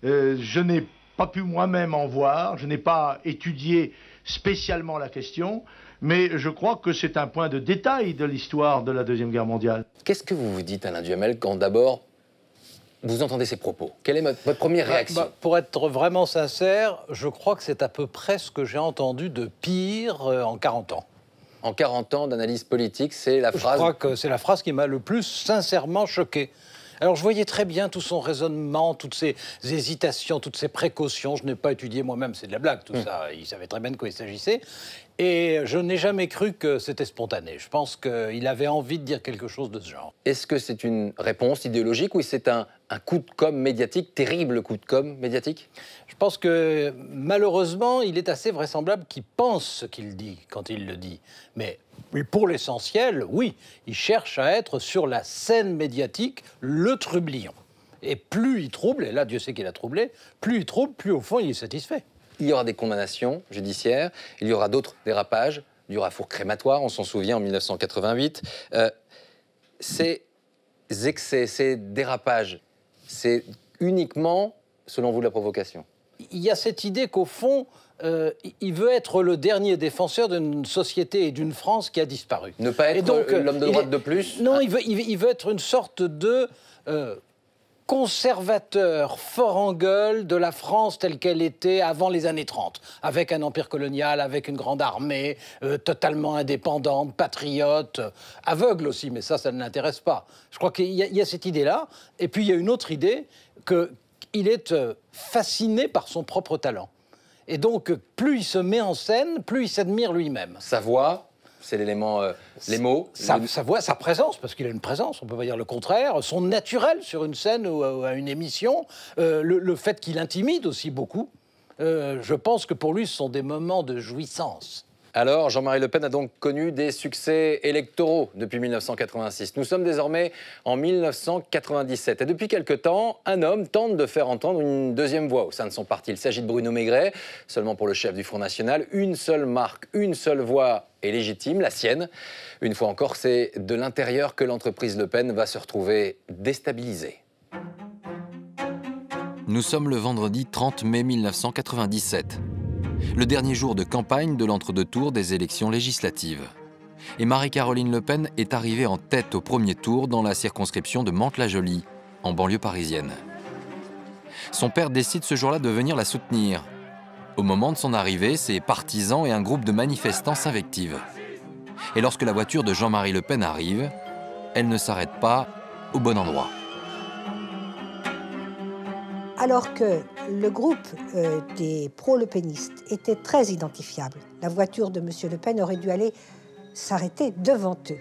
Euh, je n'ai pas pu moi-même en voir. Je n'ai pas étudié spécialement la question mais je crois que c'est un point de détail de l'histoire de la Deuxième Guerre mondiale. Qu'est-ce que vous vous dites, Alain Duhamel, quand d'abord vous entendez ces propos? Quelle est votre première bah, réaction? bah, Pour être vraiment sincère, je crois que c'est à peu près ce que j'ai entendu de pire euh, en 40 ans. En 40 ans d'analyse politique, c'est la phrase... Je crois que c'est la phrase qui m'a le plus sincèrement choqué. Alors je voyais très bien tout son raisonnement, toutes ses hésitations, toutes ses précautions. Je n'ai pas étudié moi-même, c'est de la blague tout hmm. ça. Il savait très bien de quoi il s'agissait. Et je n'ai jamais cru que c'était spontané. Je pense qu'il avait envie de dire quelque chose de ce genre. Est-ce que c'est une réponse idéologique ou c'est un, un, coup de com médiatique, terrible coup de com médiatique? Je pense que malheureusement, il est assez vraisemblable qu'il pense ce qu'il dit quand il le dit. Mais pour l'essentiel, oui, il cherche à être sur la scène médiatique le trublion. Et plus il trouble, et là Dieu sait qu'il a troublé, plus il trouble, plus au fond il est satisfait il y aura des condamnations judiciaires, il y aura d'autres dérapages, du rafour crématoire, on s'en souvient en 1988. Euh, ces excès, ces dérapages, c'est uniquement, selon vous, la provocation Il y a cette idée qu'au fond, euh, il veut être le dernier défenseur d'une société et d'une France qui a disparu. Ne pas être l'homme de droite de plus Non, il, veut, il, veut, être une sorte de euh, conservateur fort en gueule de la France telle qu'elle était avant les années 30, avec un empire colonial, avec une grande armée, euh, totalement indépendante, patriote, aveugle aussi, mais ça, ça ne l'intéresse pas. Je crois qu'il y, a cette idée-là, et puis il y a une autre idée, qu'il est euh, fasciné par son propre talent. Et donc, plus il se met en scène, plus il s'admire lui-même. Sa voix, c'est l'élément, euh, les mots. Sa, voix, sa présence, parce qu'il a une présence, on peut pas dire le contraire, son naturel sur une scène ou, à une émission, euh, le, fait qu'il intimide aussi beaucoup. Euh, je pense que pour lui, ce sont des moments de jouissance. Alors, Jean-Marie Le Pen a donc connu des succès électoraux depuis 1986. Nous sommes désormais en 1997. Et depuis quelque temps, un homme tente de faire entendre une deuxième voix au sein de son parti. Il s'agit de Bruno Maigret, seulement pour le chef du Front National. Une seule marque, une seule voix est légitime, la sienne. Une fois encore, c'est de l'intérieur que l'entreprise Le Pen va se retrouver déstabilisée. Nous sommes le vendredi 30 mai 1997 le dernier jour de campagne de l'entre-deux tours des élections législatives. Et Marie-Caroline Le Pen est arrivée en tête au premier tour dans la circonscription de Mantes-la-Jolie, en banlieue parisienne. Son père décide ce jour-là de venir la soutenir. Au moment de son arrivée, ses partisans et un groupe de manifestants s'invectivent. Et lorsque la voiture de Jean-Marie Le Pen arrive, elle ne s'arrête pas au bon endroit. Alors que le groupe euh, des pro-lepénistes était très identifiable, la voiture de M. Le Pen aurait dû aller s'arrêter devant eux.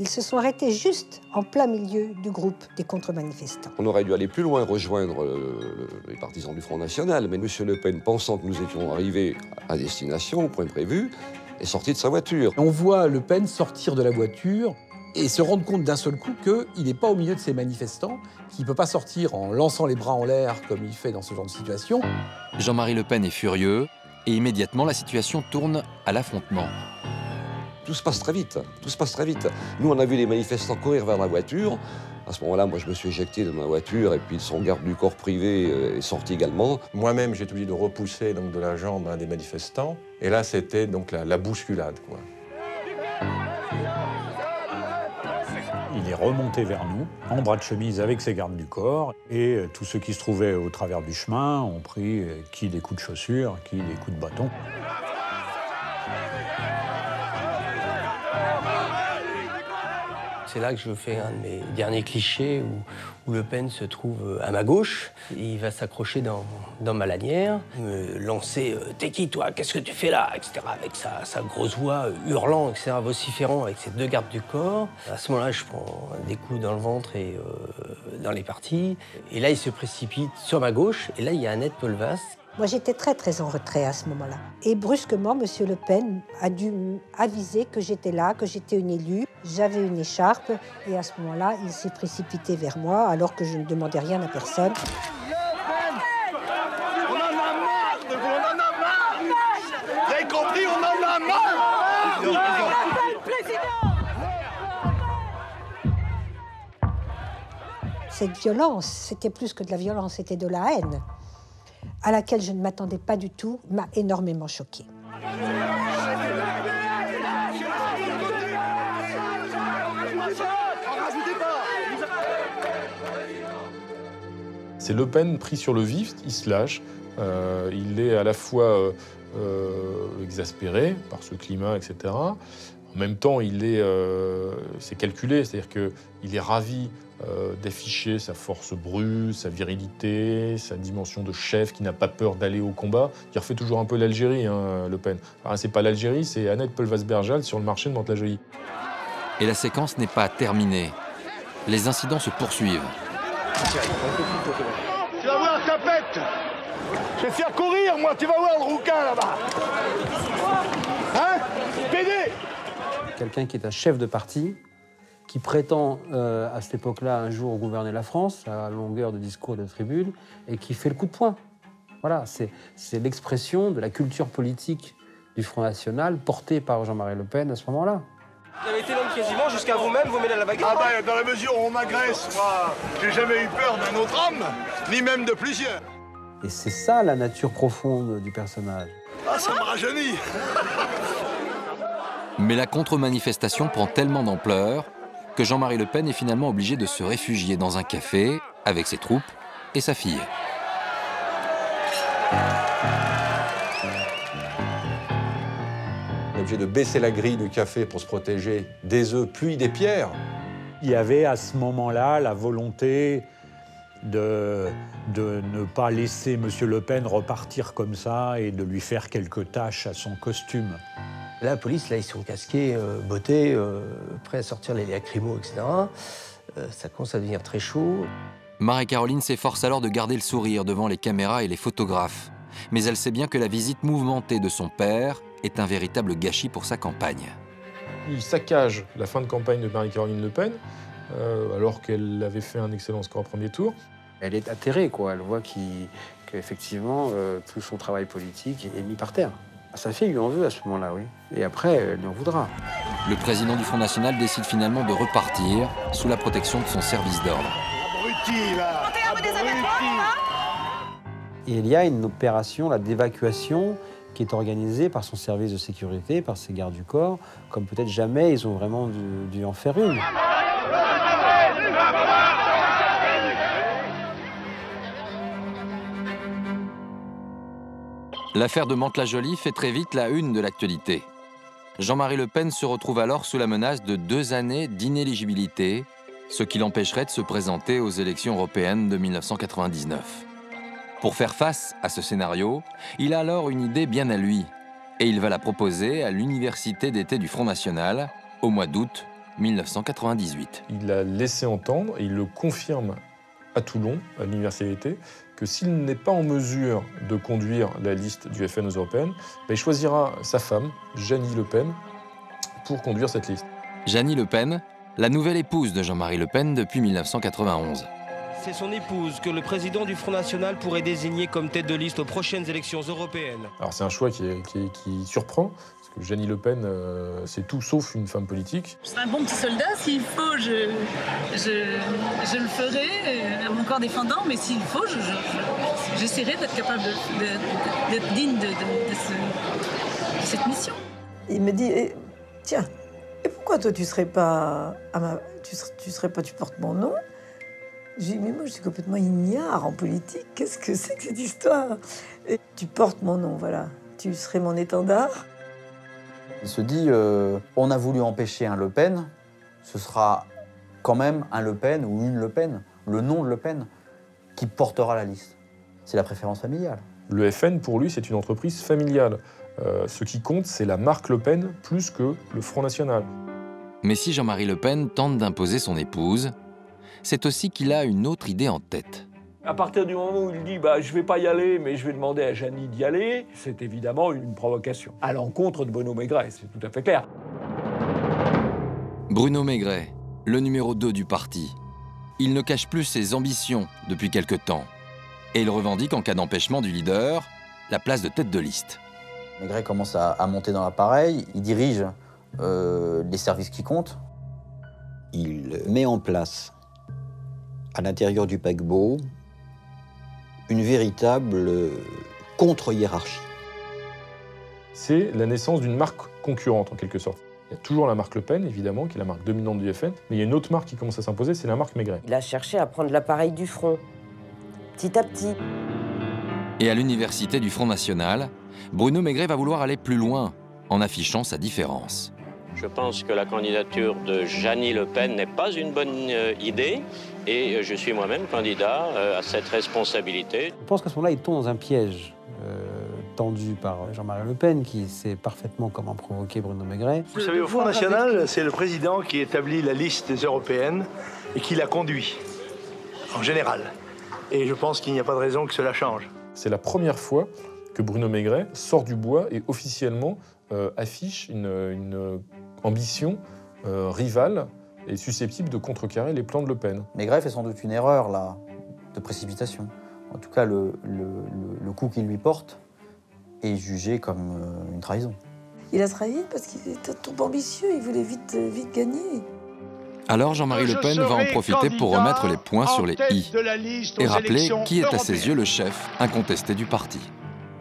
Ils se sont arrêtés juste en plein milieu du groupe des contre-manifestants. On aurait dû aller plus loin, rejoindre euh, le- les partisans du Front National, mais M. Le Pen, pensant que nous étions arrivés à destination, au point prévu, est sorti de sa voiture. On voit Le Pen sortir de la voiture et se rendre compte d'un seul coup qu'il n'est pas au milieu de ces manifestants, qu'il ne peut pas sortir en lançant les bras en l'air comme il fait dans ce genre de situation. Jean-Marie Le Pen est furieux et immédiatement la situation tourne à l'affrontement. Tout se passe très vite, tout se passe très vite. Nous, on a vu les manifestants courir vers la voiture. À ce moment-là, moi, je me suis éjecté de ma voiture et puis son garde du corps privé euh, est sorti également. Moi-même, j'ai été obligé de repousser donc, de la jambe un des manifestants. Et là, c'était donc la, la bousculade. Quoi. Il est remonté vers nous, en bras de chemise avec ses gardes du corps, et euh, tous ceux qui se trouvaient au travers du chemin ont pris euh, qui des coups de chaussures, qui des coups de bâton. C'est là que je fais un de mes derniers clichés où, Le Pen se trouve à ma gauche. Il va s'accrocher dans, dans ma lanière, me lancer euh, T'es qui toi? Qu'est-ce que tu fais là? Etc. Avec sa, sa grosse voix, euh, hurlant, etc., vociférant avec ses deux gardes du corps. À ce moment-là, je prends des coups dans le ventre et euh, dans les parties. Et là, il se précipite sur ma gauche. Et là, il y a Annette Polvas Moi, j'étais très, très en retrait à ce moment-là. Et brusquement, M. Le Pen a dû aviser que j'étais là, que j'étais une élue. J'avais une écharpe. Et à ce moment-là, il s'est précipité vers moi, alors que je ne demandais rien à personne. Cette violence, c'était plus que de la violence, c'était de la haine, à laquelle je ne m'attendais pas du tout, m'a énormément choquée. C'est Le Pen pris sur le vif, il se lâche. Euh, il est à la fois euh, euh, exaspéré par ce climat, etc. En même temps, il est, c'est calculé, c'est-à-dire qu'il est ravi euh, d'afficher sa force brute, sa virilité, sa dimension de chef qui n'a pas peur d'aller au combat. Il refait toujours un peu l'Algérie, hein, Le Pen. Alors, c'est pas l'Algérie, c'est Annette Pelvas-Berjal sur le marché de Mantes-la-Jolie. Et la séquence n'est pas terminée. Les incidents se poursuivent. Tu vas voir, ça pète Je vais te faire courir, moi, tu vas voir le rouquin là-bas Hein? PD Quelqu'un qui est un chef de parti, qui prétend euh, à cette époque-là un jour gouverner la France, à longueur de discours et de tribune, et qui fait le coup de poing. Voilà, c'est c'est l'expression de la culture politique du Front National portée par Jean-Marie Le Pen à ce moment-là. Vous avez été l'homme quasiment jusqu'à vous-même, vous mêlez à la bagarre. Ah bah, dans la mesure où on m'agresse, moi, j'ai jamais eu peur d'un autre homme, ni même de plusieurs. Et c'est ça la nature profonde du personnage. Ah, ça me rajeunit Mais la contre-manifestation prend tellement d'ampleur que Jean-Marie Le Pen est finalement obligé de se réfugier dans un café avec ses troupes et sa fille. On est obligé de baisser la grille du café pour se protéger des œufs puis des pierres. Il y avait à ce moment-là la volonté de, de ne pas laisser M. Le Pen repartir comme ça et de lui faire quelques tâches à son costume. La police, là, ils sont casqués, euh, bottés, euh, prêts à sortir les lacrymos, etc. Euh, ça commence à devenir très chaud. Marie-Caroline s'efforce alors de garder le sourire devant les caméras et les photographes. Mais elle sait bien que la visite mouvementée de son père est un véritable gâchis pour sa campagne. Il saccage la fin de campagne de Marie-Caroline Le Pen, euh, alors qu'elle avait fait un excellent score au premier tour. Elle est atterrée, quoi. Elle voit qu'effectivement, euh, tout son travail politique est mis par terre. Sa fille lui en veut à ce moment-là, oui. Et après, elle lui en voudra. Le président du Front National décide finalement de repartir sous la protection de son service d'ordre. Abruti, là Abruti Et il y a une opération d'évacuation qui est organisée par son service de sécurité, par ses gardes du corps, comme peut-être jamais ils ont vraiment dû, dû en faire une. L'affaire de Mantes-la-Jolie fait très vite la une de l'actualité. Jean-Marie Le Pen se retrouve alors sous la menace de deux années d'inéligibilité, ce qui l'empêcherait de se présenter aux élections européennes de 1999. Pour faire face à ce scénario, il a alors une idée bien à lui, et il va la proposer à l'Université d'été du Front National au mois d'août 1998. Il a laissé entendre, et il le confirme à Toulon, à l'Université d'été, que s'il n'est pas en mesure de conduire la liste du FN aux européennes, ben, il choisira sa femme, Jeannie Le Pen, pour conduire cette liste. Jeannie Le Pen, la nouvelle épouse de Jean-Marie Le Pen depuis 1991. C'est son épouse que le président du Front National pourrait désigner comme tête de liste aux prochaines élections européennes. Alors c'est un choix qui, est- qui- qui surprend, que Jeannie Le Pen, euh, c'est tout sauf une femme politique. Je serai un bon petit soldat, s'il faut, je, je, je le ferai euh, à mon corps défendant, mais s'il faut, je- je- je- j'essaierai d'être capable de- de- d'être digne de, de- de ce- de cette mission. Il me dit, eh, tiens, et pourquoi toi tu serais pas à ma, tu serais, tu serais pas, tu portes mon nom? Je dis, mais moi je suis complètement ignare en politique. Qu'est-ce que c'est que cette histoire? Et Tu portes mon nom, voilà. Tu serais mon étendard? Il se dit, euh, on a voulu empêcher un Le Pen, ce sera quand même un Le Pen ou une Le Pen, le nom de Le Pen, qui portera la liste. C'est la préférence familiale. Le FN, pour lui, c'est une entreprise familiale. Euh, ce qui compte, c'est la marque Le Pen plus que le Front National. Mais si Jean-Marie Le Pen tente d'imposer son épouse, c'est aussi qu'il a une autre idée en tête. À partir du moment où il dit bah, je vais pas y aller, mais je vais demander à Jeannie d'y aller, c'est évidemment une provocation. À l'encontre de Bruno Maigret, c'est tout à fait clair. Bruno Maigret, le numéro 2 du parti. Il ne cache plus ses ambitions depuis quelque temps. Et il revendique en cas d'empêchement du leader la place de tête de liste. Maigret commence à, à monter dans l'appareil, il dirige euh, les services qui comptent. Il met en place, à l'intérieur du paquebot, une véritable contre-hiérarchie. C'est la naissance d'une marque concurrente, en quelque sorte. Il y a toujours la marque Le Pen, évidemment, qui est la marque dominante du FN, mais il y a une autre marque qui commence à s'imposer, c'est la marque Maigret. Il a cherché à prendre l'appareil du front, petit à petit. Et à l'université du Front National, Bruno Maigret va vouloir aller plus loin en affichant sa différence. Je pense que la candidature de Jeannie Le Pen n'est pas une bonne euh, idée et euh, je suis moi-même candidat euh, à cette responsabilité. Je pense qu'à ce moment-là, il tombe dans un piège euh, tendu par Jean-Marie Le Pen, qui sait parfaitement comment provoquer Bruno Maigret. Vous savez, au Front National, c'est le président qui établit la liste des européennes et qui la conduit, en général. Et je pense qu'il n'y a pas de raison que cela change. C'est la première fois que Bruno Maigret sort du bois et officiellement euh, affiche une, une ambition euh, rivale et susceptible de contrecarrer les plans de Le Pen. Maigret fait sans doute une erreur, là, de précipitation. En tout cas, le, le- le- le coup qu'il lui porte est jugé comme euh, une trahison. Il a trahi parce qu'il était trop ambitieux. Il voulait vite, euh, vite gagner. Alors Jean-Marie Le Pen va en profiter pour remettre les points sur les i et rappeler qui est à ses yeux le chef incontesté du parti.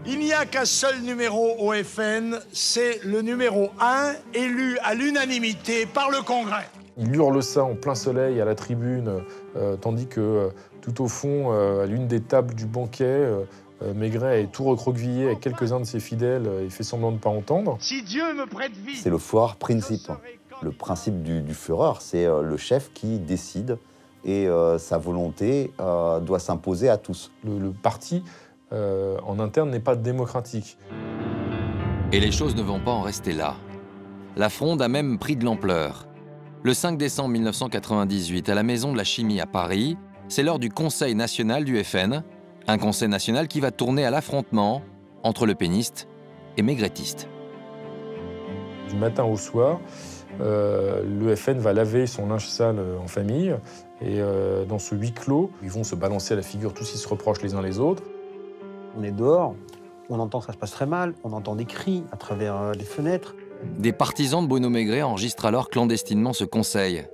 Il n'y a qu'un seul numéro au FN, c'est le numéro 1, élu à l'unanimité par le Congrès. Il hurle ça en plein soleil à la tribune, euh, tandis que euh, tout au fond, euh, à l'une des tables du banquet, Maigret est tout recroquevillé avec quelques-uns de ses fidèles et fait semblant de ne pas entendre. Si Dieu me prête vie. C'est le Führerprinzip. Le principe du, du Führer, c'est euh, le chef qui décide et euh, sa volonté euh, doit s'imposer à tous. Le, le parti euh, en interne n'est pas démocratique. Et les choses ne vont pas en rester là. La fronde a même pris de l'ampleur. Le 5 décembre 1998, à la Maison de la Chimie à Paris, c'est l'heure du Conseil national du FN, un conseil national qui va tourner à l'affrontement entre le péniste et maigretiste. Du matin au soir, euh, le FN va laver son linge sale en famille et euh, dans ce huis clos, ils vont se balancer à la figure, tous ils se reprochent les uns les autres. On est dehors, on entend que ça se passe très mal, on entend des cris à travers euh, les fenêtres. Des partisans de Bruno Maigret enregistrent alors clandestinement ce conseil.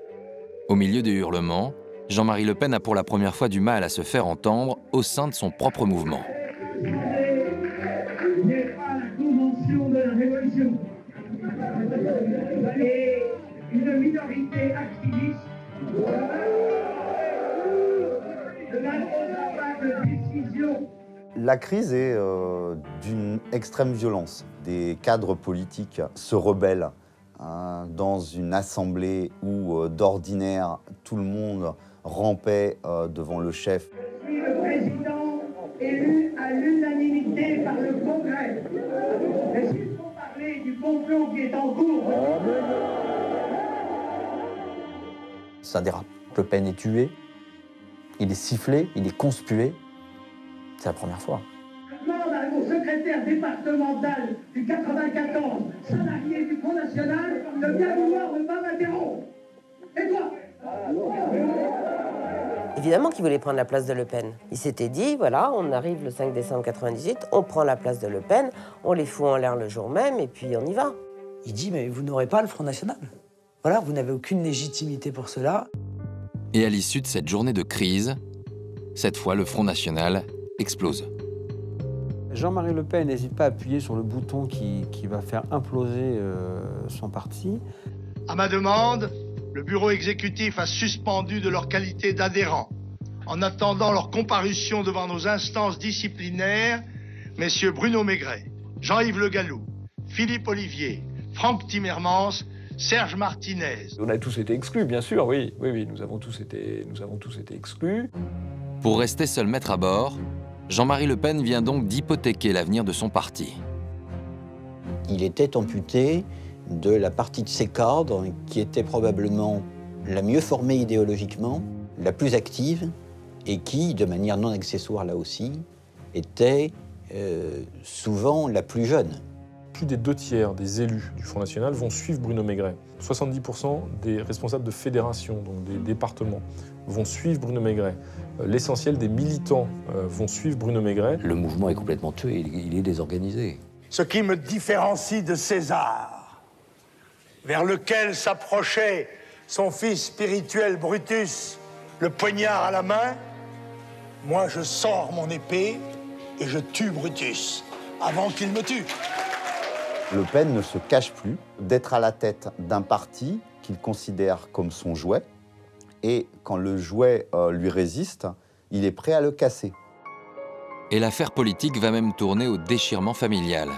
Au milieu des hurlements, Jean-Marie Le Pen a pour la première fois du mal à se faire entendre au sein de son propre mouvement. La crise est euh, d'une extrême violence. Des cadres politiques se rebellent hein, dans une assemblée où, euh, d'ordinaire, tout le monde rampait euh, devant le chef. Je suis le président élu à l'unanimité par le Congrès. Est-ce qu'il faut parler du complot qui est en cours Ça dérape. Le Pen est tué, il est sifflé, il est conspué. C'est la première fois. Je demande à mon secrétaire départemental du 94, salarié du Front National, de bien vouloir. Et toi? Évidemment qu'il voulait prendre la place de Le Pen. Il s'était dit, voilà, on arrive le 5 décembre 98, on prend la place de Le Pen, on les fout en l'air le jour même et puis on y va. Il dit, mais vous n'aurez pas le Front National. Voilà, vous n'avez aucune légitimité pour cela. Et à l'issue de cette journée de crise, cette fois le Front National explose. Jean-Marie Le Pen n'hésite pas à appuyer sur le bouton qui, qui va faire imploser euh, son parti. À ma demande, le bureau exécutif a suspendu de leur qualité d'adhérents, en attendant leur comparution devant nos instances disciplinaires, messieurs Bruno Maigret, Jean-Yves Le Gallou, Philippe Olivier, Franck Timmermans, Serge Martinez. On a tous été exclus, bien sûr, oui. Oui, oui, nous avons tous été, nous avons tous été exclus. Pour rester seul maître à bord, Jean-Marie Le Pen vient donc d'hypothéquer l'avenir de son parti. Il était amputé de la partie de ses cadres qui était probablement la mieux formée idéologiquement, la plus active, et qui, de manière non accessoire là aussi, était euh, souvent la plus jeune. Plus des deux tiers des élus du Front National vont suivre Bruno Maigret. 70% des responsables de fédérations, donc des départements, vont suivre Bruno Maigret. L'essentiel des militants euh, vont suivre Bruno Maigret. Le mouvement est complètement tué, il il est désorganisé. Ce qui me différencie de César, vers lequel s'approchait son fils spirituel Brutus, le poignard à la main, moi je sors mon épée et je tue Brutus avant qu'il me tue. Le Pen ne se cache plus d'être à la tête d'un parti qu'il considère comme son jouet. Et quand le jouet euh, lui résiste, il est prêt à le casser. Et l'affaire politique va même tourner au déchirement familial.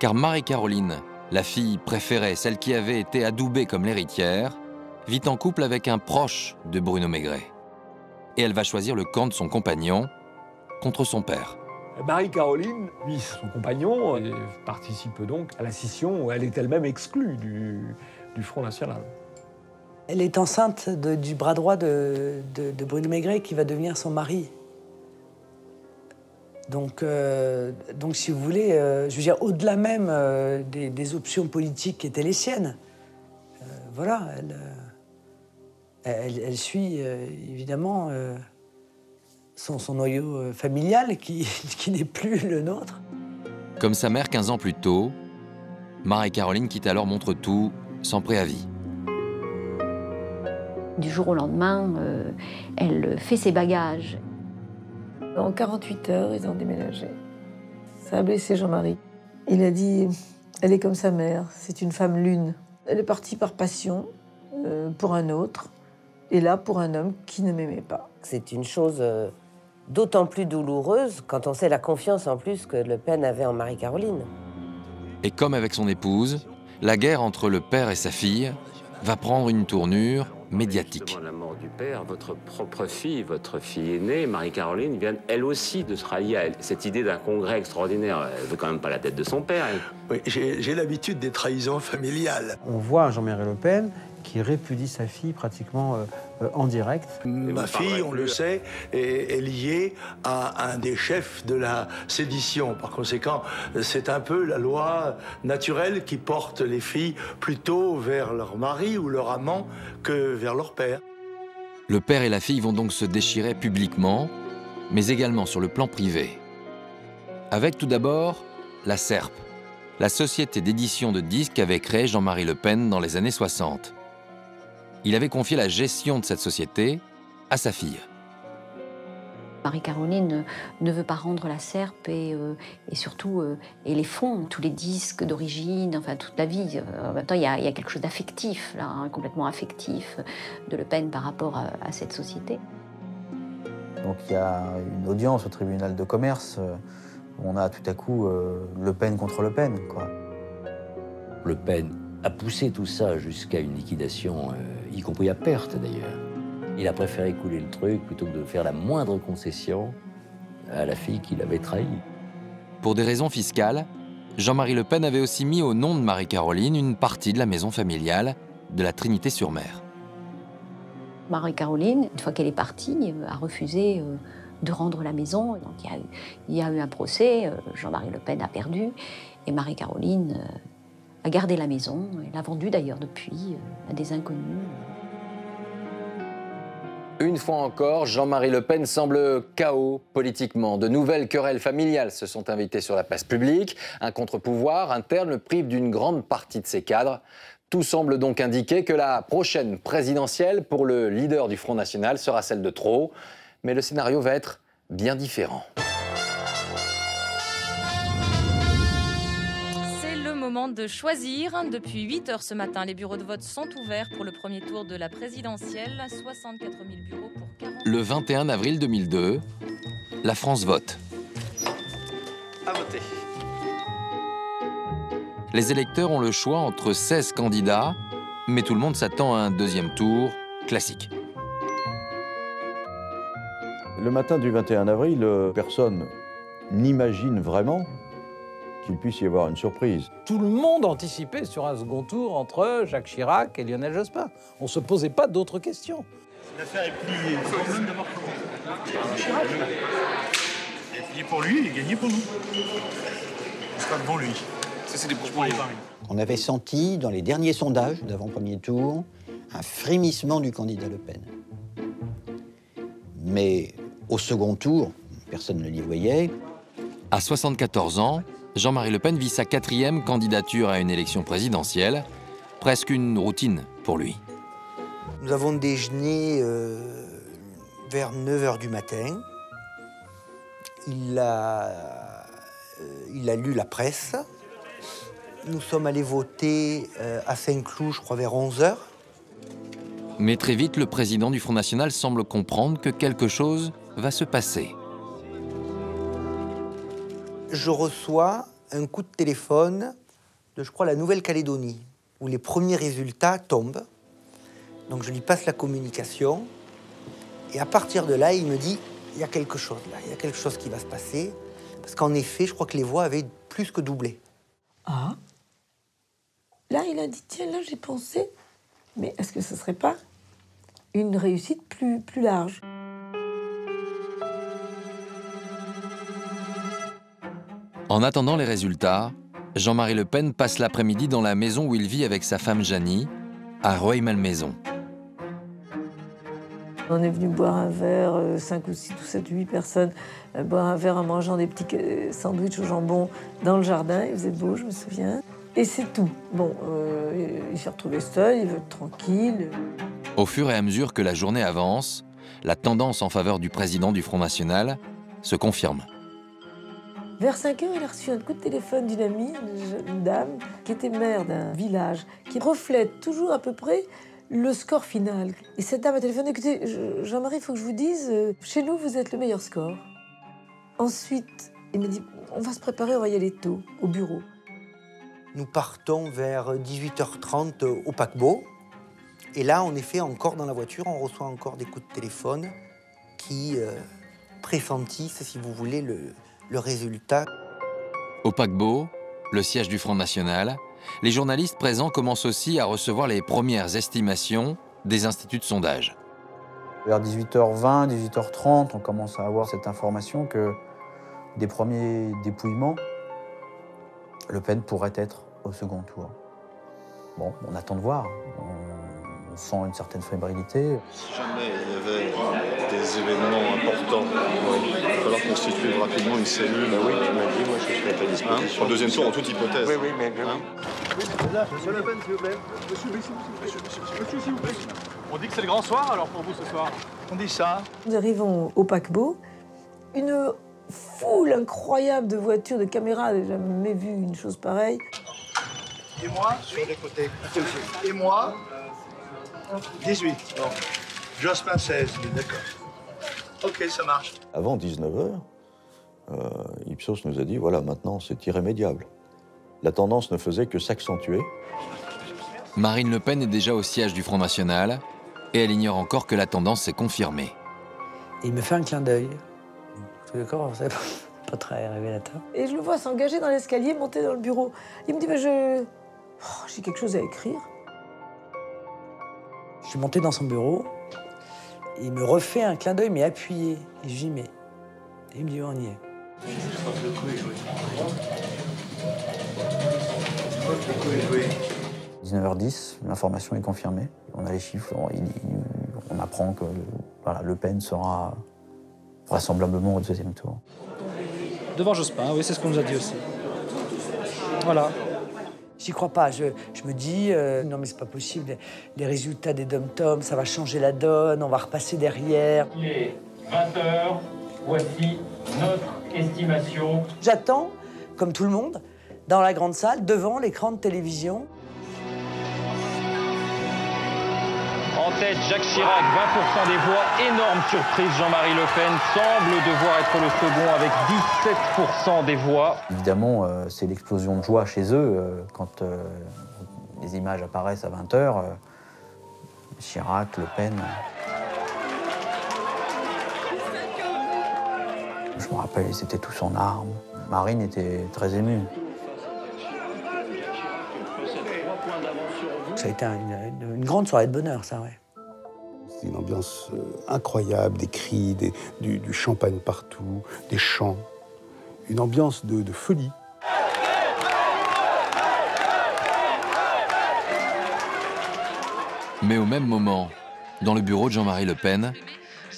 Car Marie-Caroline, la fille préférée, celle qui avait été adoubée comme l'héritière, vit en couple avec un proche de Bruno Maigret. Et elle va choisir le camp de son compagnon contre son père. Marie-Caroline, lui, son compagnon, participe donc à la scission où elle est elle-même exclue du, du Front National. Elle est enceinte du bras droit de, Bruno Maigret qui va devenir son mari. Donc, euh, si vous voulez, euh, je veux dire, au-delà même euh, des, options politiques qui étaient les siennes, voilà, elle, elle, suit évidemment son, noyau familial qui, qui n'est plus le nôtre. Comme sa mère 15 ans plus tôt, Marie-Caroline quitte alors Montretout sans préavis. Du jour au lendemain, euh, elle fait ses bagages. En 48 heures, ils ont déménagé. Ça a blessé Jean-Marie. Il a dit Elle est comme sa mère, c'est une femme lune. Elle est partie par passion euh, pour un autre, et là pour un homme qui ne m'aimait pas. C'est une chose euh, d'autant plus douloureuse quand on sait la confiance en plus que Le Pen avait en Marie-Caroline. Et comme avec son épouse, la guerre entre le père et sa fille va prendre une tournure médiatique. Avant la mort du père, votre propre fille, votre fille aînée, Marie-Caroline, vient elle aussi de se rallier à elle. Cette idée d'un congrès extraordinaire, elle veut quand même pas la tête de son père. elle. Oui, j'ai l'habitude des trahisons familiales. On voit Jean-Marie Le Pen qui répudie sa fille pratiquement euh, en direct. Ma fille, on le sait, est, est liée à un des chefs de la sédition. Par conséquent, c'est un peu la loi naturelle qui porte les filles plutôt vers leur mari ou leur amant que vers leur père. Le père et la fille vont donc se déchirer publiquement, mais également sur le plan privé. Avec tout d'abord la SERP, la société d'édition de disques qu'avait créée Jean-Marie Le Pen dans les années 60. Il avait confié la gestion de cette société à sa fille. Marie-Caroline ne veut pas rendre la serpe et, euh, et surtout euh, et les fonds, tous les disques d'origine, enfin toute la vie. Euh, en même temps, il y a, il y a quelque chose d'affectif, là, hein, complètement affectif de Le Pen par rapport à, à cette société. Donc il y a une audience au tribunal de commerce où on a tout à coup euh, Le Pen contre Le Pen. Quoi. Le Pen a poussé tout ça jusqu'à une liquidation, euh, y compris à perte d'ailleurs. Il a préféré couler le truc plutôt que de faire la moindre concession à la fille qu'il avait trahie. Pour des raisons fiscales, Jean-Marie Le Pen avait aussi mis au nom de Marie-Caroline une partie de la maison familiale de la Trinité-sur-Mer. Marie-Caroline, une fois qu'elle est partie, euh, a refusé euh, de rendre la maison. Donc il y a eu, il y a eu un procès, Jean-Marie Le Pen a perdu, et Marie-Caroline a gardé la maison. Elle l'a vendue d'ailleurs depuis euh, à des inconnus. Une fois encore, Jean-Marie Le Pen semble chaos politiquement. De nouvelles querelles familiales se sont invitées sur la place publique. Un contre-pouvoir interne le prive d'une grande partie de ses cadres. Tout semble donc indiquer que la prochaine présidentielle pour le leader du Front National sera celle de trop. Mais le scénario va être bien différent. Moment de choisir. Depuis 8 heures ce matin, les bureaux de vote sont ouverts pour le premier tour de la présidentielle. 64 000 bureaux pour 40 Le 21 avril 2002, la France vote. À voter. Les électeurs ont le choix entre 16 candidats, mais tout le monde s'attend à un deuxième tour classique. Le matin du 21 avril, euh, personne n'imagine vraiment qu'il puisse y avoir une surprise. Tout le monde anticipait sur un second tour entre Jacques Chirac et Lionel Jospin. On ne se posait pas d'autres questions. L'affaire est pliée. Il Chirac. Est pliée pour lui et gagnée pour nous. C'est pas devant lui. Ça, c'est des pour les paris. On avait senti dans les derniers sondages d'avant-premier tour un frémissement du candidat Le Pen. Mais au second tour, personne ne l'y voyait. À 74 ans, Jean-Marie Le Pen vit sa quatrième candidature à une élection présidentielle, presque une routine pour lui. Nous avons déjeuné euh, vers 9h du matin. Il a, euh, il a lu la presse. Nous sommes allés voter euh, à Saint-Cloud, je crois, vers 11h. Mais très vite, le président du Front National semble comprendre que quelque chose va se passer. Je reçois un coup de téléphone de, je crois, la Nouvelle-Calédonie, où les premiers résultats tombent. Donc je lui passe la communication. Et à partir de là, il me dit, il y a quelque chose il y a quelque chose qui va se passer. Parce qu'en effet, je crois que les voix avaient plus que doublé. Ah Là, il a dit tiens, là, j'ai pensé, mais est-ce que ce serait pas une réussite plus, plus large? En attendant les résultats, Jean-Marie Le Pen passe l'après-midi dans la maison où il vit avec sa femme Janie, à Rueil-Malmaison. On est venu boire un verre, 5 ou 6 ou 7 ou 8 personnes, euh, boire un verre en mangeant des petits euh, sandwichs au jambon dans le jardin. Il faisait beau, je me souviens. Et c'est tout. Bon, euh, il s'est retrouvé seul, il veut être tranquille. Au fur et à mesure que la journée avance, la tendance en faveur du président du Front National se confirme. Vers 5 heures, il a reçu un coup de téléphone d'une amie, une jeune dame, qui était maire d'un village, qui reflète toujours à peu près le score final. Et cette dame a téléphoné, écoutez, je- Jean-Marie, il faut que je vous dise, euh, chez nous, vous êtes le meilleur score. Ensuite, il m'a dit, on va se préparer, on va y aller tôt, au bureau. Nous partons vers 18h30 au paquebot. Et là, en effet, encore dans la voiture, on reçoit encore des coups de téléphone qui euh, pressentissent, si vous voulez, le, le résultat. Au paquebot, le siège du Front National, les journalistes présents commencent aussi à recevoir les premières estimations des instituts de sondage. Vers 18h20, 18h30, on commence à avoir cette information que des premiers dépouillements, Le Pen pourrait être au second tour. Bon, on attend de voir. On, on sent une certaine fébrilité. Si jamais il y avait des événements importants, il va falloir constituer rapidement une cellule. Bah oui, tu m'as dit, moi je serai à ta disposition. Le deuxième tour, en toute hypothèse. Oui, oui, mais. Hein Là, monsieur Le Pen, s'il vous plaît. Monsieur, monsieur, monsieur, monsieur, monsieur, s'il vous plaît. On dit que c'est le grand soir alors pour vous ce soir On dit ça. Nous arrivons au paquebot. Une foule incroyable de voitures, de caméras. J'ai jamais vu une chose pareille. Et moi, sur les côtés. Et moi, 18. Non. Jospin 16, oui, d'accord. Ok, ça marche. Avant 19h, euh, Ipsos nous a dit voilà, maintenant c'est irrémédiable. La tendance ne faisait que s'accentuer. Marine Le Pen est déjà au siège du Front National et elle ignore encore que la tendance s'est confirmée. Il me fait un clin d'œil. Tout d'accord, c'est pas, pas très révélateur. Et je le vois s'engager dans l'escalier, monter dans le bureau. Il me dit, mais je... Oh, j'ai quelque chose à écrire. Je suis monté dans son bureau. Il me refait un clin d'œil, mais appuyé. Et je lui dis, mais. Et il me dit, on y est. 19h10, l'information est confirmée. On a les chiffres, on, il- il- on apprend que voilà, Le Pen sera vraisemblablement au deuxième tour. Devant Jospin, oui, c'est ce qu'on nous a dit aussi. Voilà. J'y crois pas. Je, je me dis, euh, non, mais c'est pas possible. Les résultats des dom-toms, ça va changer la donne, on va repasser derrière. Il est 20h, voici notre estimation. J'attends, comme tout le monde, dans la grande salle, devant l'écran de télévision. En tête, Jacques Chirac, 20% des voix. Énorme surprise, Jean-Marie Le Pen semble devoir être le second avec 17% des voix. Évidemment, euh, c'est l'explosion de joie chez eux euh, quand euh, les images apparaissent à 20h. Chirac, Le Pen. Je me rappelle, ils étaient tous en armes. Marine était très émue. Ça a été un- une, une grande soirée de bonheur, ça, ouais. C'est une ambiance euh, incroyable, des cris, des- du, du champagne partout, des chants. Une ambiance de, de folie. Mais au même moment, dans le bureau de Jean-Marie Le Pen,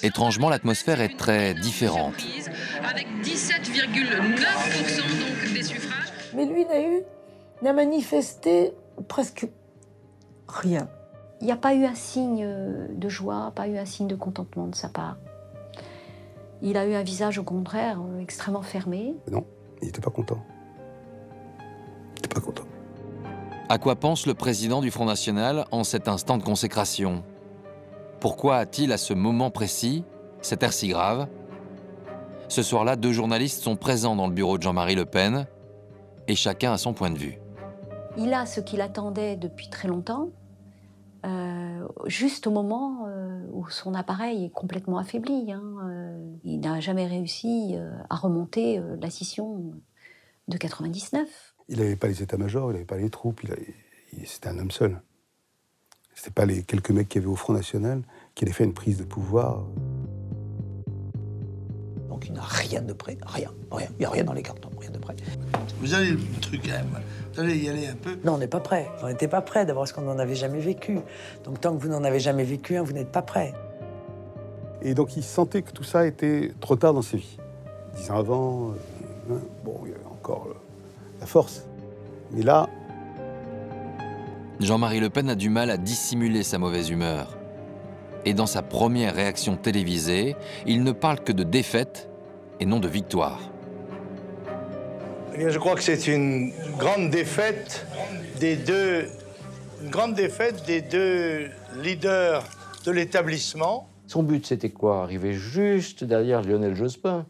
étrangement, l'atmosphère est très différente. avec 17,9% donc des suffrages. Mais lui n'a eu, n'a manifesté presque rien. Il n'y a pas eu un signe euh, de joie, pas eu un signe de contentement de sa part. Il a eu un visage au contraire euh, extrêmement fermé. Non, il n'était pas content. À quoi pense le président du Front National en cet instant de consécration? Pourquoi a-t-il à ce moment précis cet air si grave? Ce soir-là, deux journalistes sont présents dans le bureau de Jean-Marie Le Pen et chacun a son point de vue. Il a ce qu'il attendait depuis très longtemps, euh, juste au moment euh, où son appareil est complètement affaibli. hein, euh, il n'a jamais réussi à remonter la scission de 99. Il n'avait pas les états-majors, il n'avait pas les troupes, c'était un homme seul. C'était pas les quelques mecs qu'il y avait au Front National qui allaient faire une prise de pouvoir. Donc il n'a rien de prêt, rien, rien. Il n'y a rien dans les cartons, rien de prêt. Vous allez le truc quand même. Vous allez y aller un peu. Non, on n'est pas prêt. On n'était pas prêt d'abord parce qu'on n'en avait jamais vécu. Donc tant que vous n'en avez jamais vécu, un, vous n'êtes pas prêt. Et donc il sentait que tout ça était trop tard dans sa vie. Dix ans avant, euh, hein, bon, il y avait encore la force. Mais là, Jean-Marie Le Pen a du mal à dissimuler sa mauvaise humeur. Et dans sa première réaction télévisée, il ne parle que de défaite et non de victoire. Eh bien, je crois que c'est une grande défaite des deux, une grande défaite des deux leaders de l'établissement. Son but, c'était quoi? Arriver juste derrière Lionel Jospin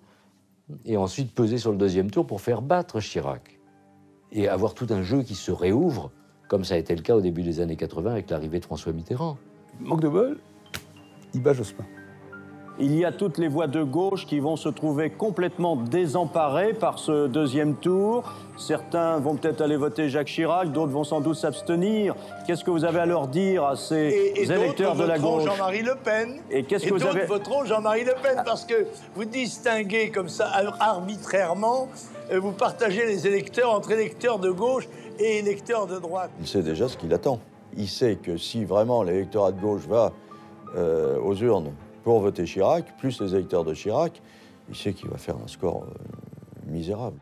et ensuite peser sur le deuxième tour pour faire battre Chirac. Et avoir tout un jeu qui se réouvre, comme ça a été le cas au début des années 80 avec l'arrivée de François Mitterrand. manque de bol, il bat Jospin. Il y a toutes les voix de gauche qui vont se trouver complètement désemparées par ce deuxième tour. Certains vont peut-être aller voter Jacques Chirac, d'autres vont sans doute s'abstenir. Qu'est-ce que vous avez à leur dire à ces Et, et électeurs de la voteront gauche Jean-Marie Le Pen. Et qu'est-ce que vous d'autres avez voteront Jean-Marie Le Pen parce que vous distinguez comme ça arbitrairement, euh, vous partagez les électeurs entre électeurs de gauche et électeurs de droite. Il sait déjà ce qu'il attend. Il sait que si vraiment l'électorat de gauche va euh, aux urnes pour voter Chirac, plus les électeurs de Chirac, il sait qu'il va faire un score euh, misérable.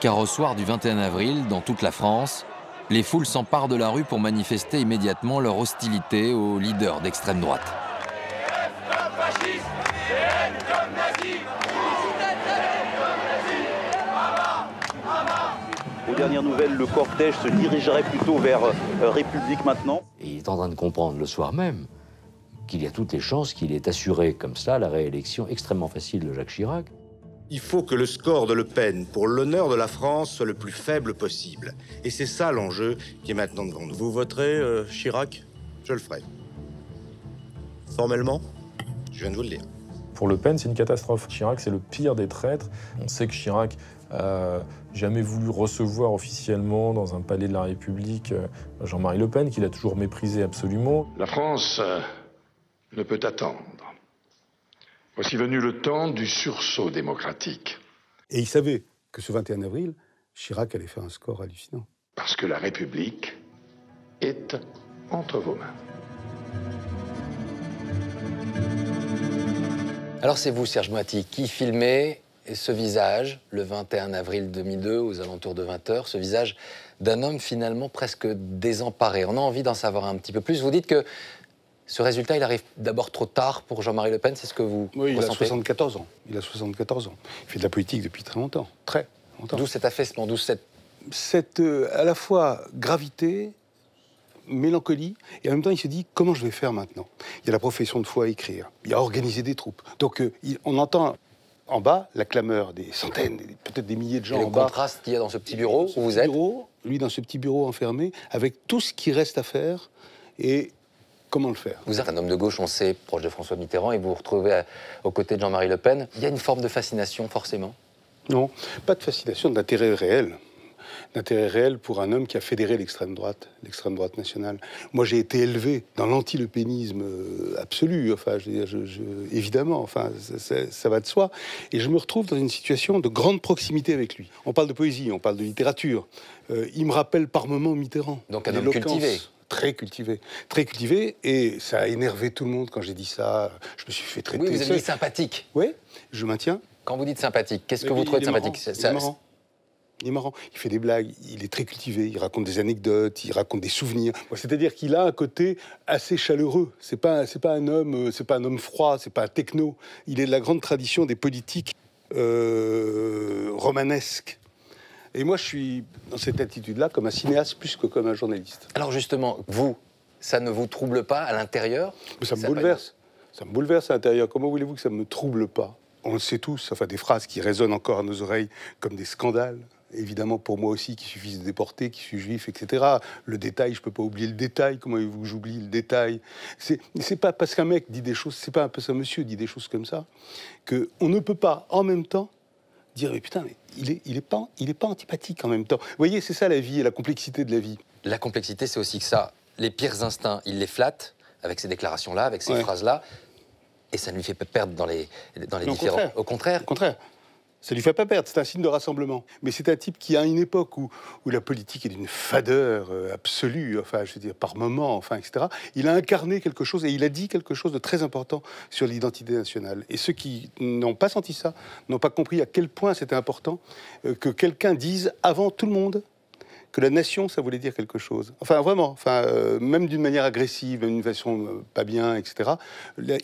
Car au soir du 21 avril, dans toute la France, les foules s'emparent de la rue pour manifester immédiatement leur hostilité aux leaders d'extrême droite. Dernières nouvelles, le cortège se dirigerait plutôt vers euh, République maintenant. Et il est en train de comprendre le soir même qu'il y a toutes les chances qu'il ait assuré comme ça la réélection extrêmement facile de Jacques Chirac. Il faut que le score de Le Pen pour l'honneur de la France soit le plus faible possible. Et c'est ça l'enjeu qui est maintenant devant nous. Vous voterez euh, Chirac? Je le ferai. Formellement? Je viens de vous le dire. Pour Le Pen, c'est une catastrophe. Chirac, c'est le pire des traîtres. On sait que Chirac a jamais voulu recevoir officiellement dans un palais de la République euh, Jean-Marie Le Pen, qu'il a toujours méprisé absolument. La France euh, ne peut attendre. Voici venu le temps du sursaut démocratique. Et il savait que ce 21 avril, Chirac allait faire un score hallucinant. Parce que la République est entre vos mains. Alors c'est vous, Serge Moiti, qui filmez ce visage le 21 avril 2002, aux alentours de 20h, ce visage d'un homme finalement presque désemparé. On a envie d'en savoir un petit peu plus. Vous dites que ce résultat, il arrive d'abord trop tard pour Jean-Marie Le Pen, c'est ce que vous Oui, il a ressentez 74 ans. Il a 74 ans. Il fait de la politique depuis très longtemps. Très longtemps. D'où cet affaissement, d'où cette... Cette, euh, à la fois, gravité, mélancolie, et en même temps, il se dit comment je vais faire maintenant? Il y a la profession de foi à écrire, il y a organiser des troupes. Donc, euh, il- on entend en bas la clameur des centaines, peut-être des milliers de gens Et le en bas. contraste qu'il y a dans ce petit bureau où vous êtes Bureau, lui, dans ce petit bureau enfermé, avec tout ce qui reste à faire et comment le faire. Vous êtes un homme de gauche, on sait, proche de François Mitterrand, et vous vous retrouvez à- aux côtés de Jean-Marie Le Pen. Il y a une forme de fascination, forcément? Non, pas de fascination, d'intérêt réel. D'intérêt réel pour un homme qui a fédéré l'extrême droite, l'extrême droite nationale. Moi, j'ai été élevé dans l'antilepénisme euh, absolu, enfin, je veux dire, je- je- évidemment, enfin, ça, ça- ça va de soi. Et je me retrouve dans une situation de grande proximité avec lui. On parle de poésie, on parle de littérature. Euh, il me rappelle par moments Mitterrand. Donc un homme cultivé. Très cultivé, très cultivé, et ça a énervé tout le monde quand j'ai dit ça. Je me suis fait traiter. Oui, vous avez dit sympathique. Oui, je maintiens. Quand vous dites sympathique, qu'est-ce que vous trouvez de sympathique? Marrant, Ça- il est marrant. Il fait des blagues, il est très cultivé, il raconte des anecdotes, il raconte des souvenirs. C'est-à-dire qu'il a un côté assez chaleureux. C'est pas, c'est pas un homme, euh, c'est pas un homme froid, c'est pas un techno. Il est de la grande tradition des politiques euh, romanesques. Et moi, je suis dans cette attitude-là comme un cinéaste plus que comme un journaliste. Alors justement, vous, ça ne vous trouble pas à l'intérieur? Ça me bouleverse. Ça me bouleverse à l'intérieur. Comment voulez-vous que ça me trouble pas? On le sait tous, enfin des phrases qui résonnent encore à nos oreilles comme des scandales. Évidemment, pour moi aussi, qu'il suffise de déporter, qui suis juif, etc. Le détail, je peux pas oublier le détail. Comment voulez-vous que j'oublie le détail? C'est pas parce qu'un mec dit des choses, c'est pas parce qu'un monsieur dit des choses comme ça, que on ne peut pas en même temps dire mais putain, mais il est, il est pas, il est pas antipathique en même temps. Vous voyez, c'est ça la vie et la complexité de la vie. La complexité, c'est aussi que ça, les pires instincts, il les flatte avec ces déclarations-là, avec ces Ouais. phrases-là, et ça ne lui fait pas perdre dans les, dans les au différents. contraire. Au contraire. Au contraire. Ça lui fait pas perdre, c'est un signe de rassemblement. Mais c'est un type qui, à une époque où, où la politique est d'une fadeur euh, absolue, enfin, je veux dire, par moment, enfin, etc., il a incarné quelque chose et il a dit quelque chose de très important sur l'identité nationale. Et ceux qui n'ont pas senti ça, n'ont pas compris à quel point c'était important euh, que quelqu'un dise avant tout le monde que la nation, ça voulait dire quelque chose. Enfin, vraiment, enfin, euh, même d'une manière agressive, d'une façon euh, pas bien, etc.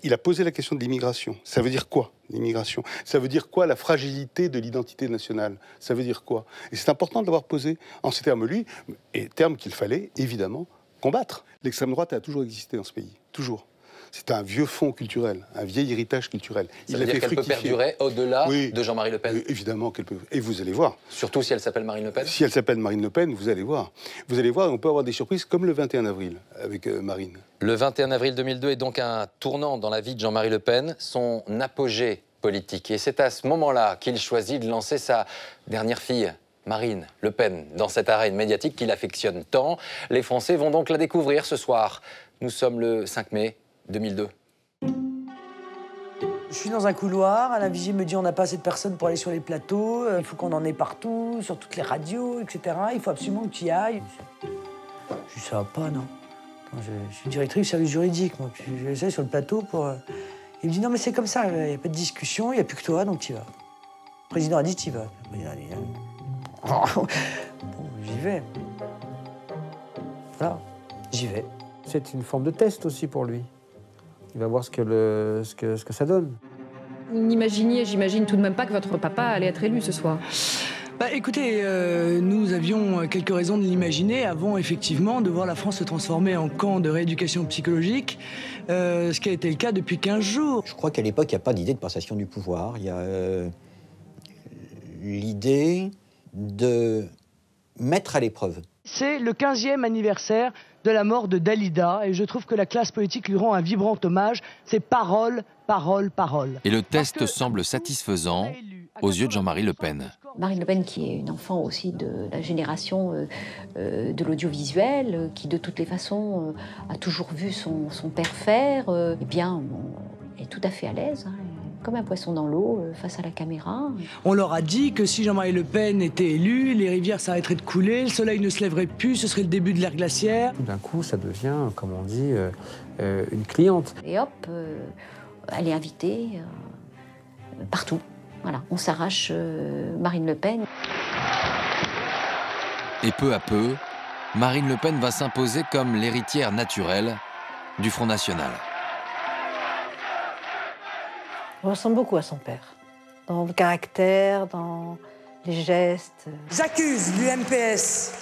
Il a posé la question de l'immigration. Ça veut dire quoi, l'immigration? Ça veut dire quoi, la fragilité de l'identité nationale? Ça veut dire quoi? Et c'est important de l'avoir posé en ces termes, lui, et termes qu'il fallait, évidemment, combattre. L'extrême droite a toujours existé dans ce pays, toujours. C'est un vieux fond culturel, un vieil héritage culturel. Ça veut dire qu'elle peut perdurer au-delà Oui. de Jean-Marie Le Pen. Évidemment qu'elle peut. Et vous allez voir. Surtout si elle s'appelle Marine Le Pen. Si elle s'appelle Marine Le Pen, vous allez voir. Vous allez voir, on peut avoir des surprises comme le 21 avril avec euh, Marine. Le 21 avril 2002 est donc un tournant dans la vie de Jean-Marie Le Pen, son apogée politique. Et c'est à ce moment-là qu'il choisit de lancer sa dernière fille, Marine Le Pen, dans cette arène médiatique qu'il affectionne tant. Les Français vont donc la découvrir ce soir. Nous sommes le 5 mai 2002. Je suis dans un couloir, à la vigie me dit on n'a pas assez de personnes pour aller sur les plateaux, euh, il faut qu'on en ait partout, sur toutes les radios, etc. Il faut absolument que tu y ailles. Je dis ça va pas, non. Attends, je, je suis directrice du service juridique, moi. Je vais aller sur le plateau pour. euh, Il me dit non mais c'est comme ça, il n'y a pas de discussion, il n'y a plus que toi, donc tu y vas. Le président a dit tu y vas. Euh, bon, j'y vais. Voilà, j'y vais. C'est une forme de test aussi pour lui. Il va voir ce que, le, ce que, ce que ça donne. Vous n'imaginiez, j'imagine tout de même pas que votre papa allait être élu ce soir. Bah, écoutez, euh, nous avions quelques raisons de l'imaginer avant effectivement de voir la France se transformer en camp de rééducation psychologique, euh, ce qui a été le cas depuis 15 jours. Je crois qu'à l'époque, il n'y a pas d'idée de passation du pouvoir. Il y a euh, l'idée de mettre à l'épreuve. C'est le 15e anniversaire de la mort de Dalida et je trouve que la classe politique lui rend un vibrant hommage. C'est parole, parole, parole. Et le test semble satisfaisant aux yeux de Jean-Marie Le Pen. Marine Le Pen, qui est une enfant aussi de la génération euh, euh, de l'audiovisuel, euh, qui de toutes les façons euh, a toujours vu son, son père faire, euh, eh bien, elle est tout à fait à l'aise, hein, comme un poisson dans l'eau, euh, face à la caméra. On leur a dit que si Jean-Marie Le Pen était élu, les rivières s'arrêteraient de couler, le soleil ne se lèverait plus, ce serait le début de l'ère glaciaire. Tout d'un coup, ça devient, comme on dit, euh, euh, une cliente. Et hop, euh, elle est invitée euh, partout. Voilà, on s'arrache euh, Marine Le Pen. Et peu à peu, Marine Le Pen va s'imposer comme l'héritière naturelle du Front National. On ressemble beaucoup à son père. Dans le caractère, dans les gestes. J'accuse l'UMPS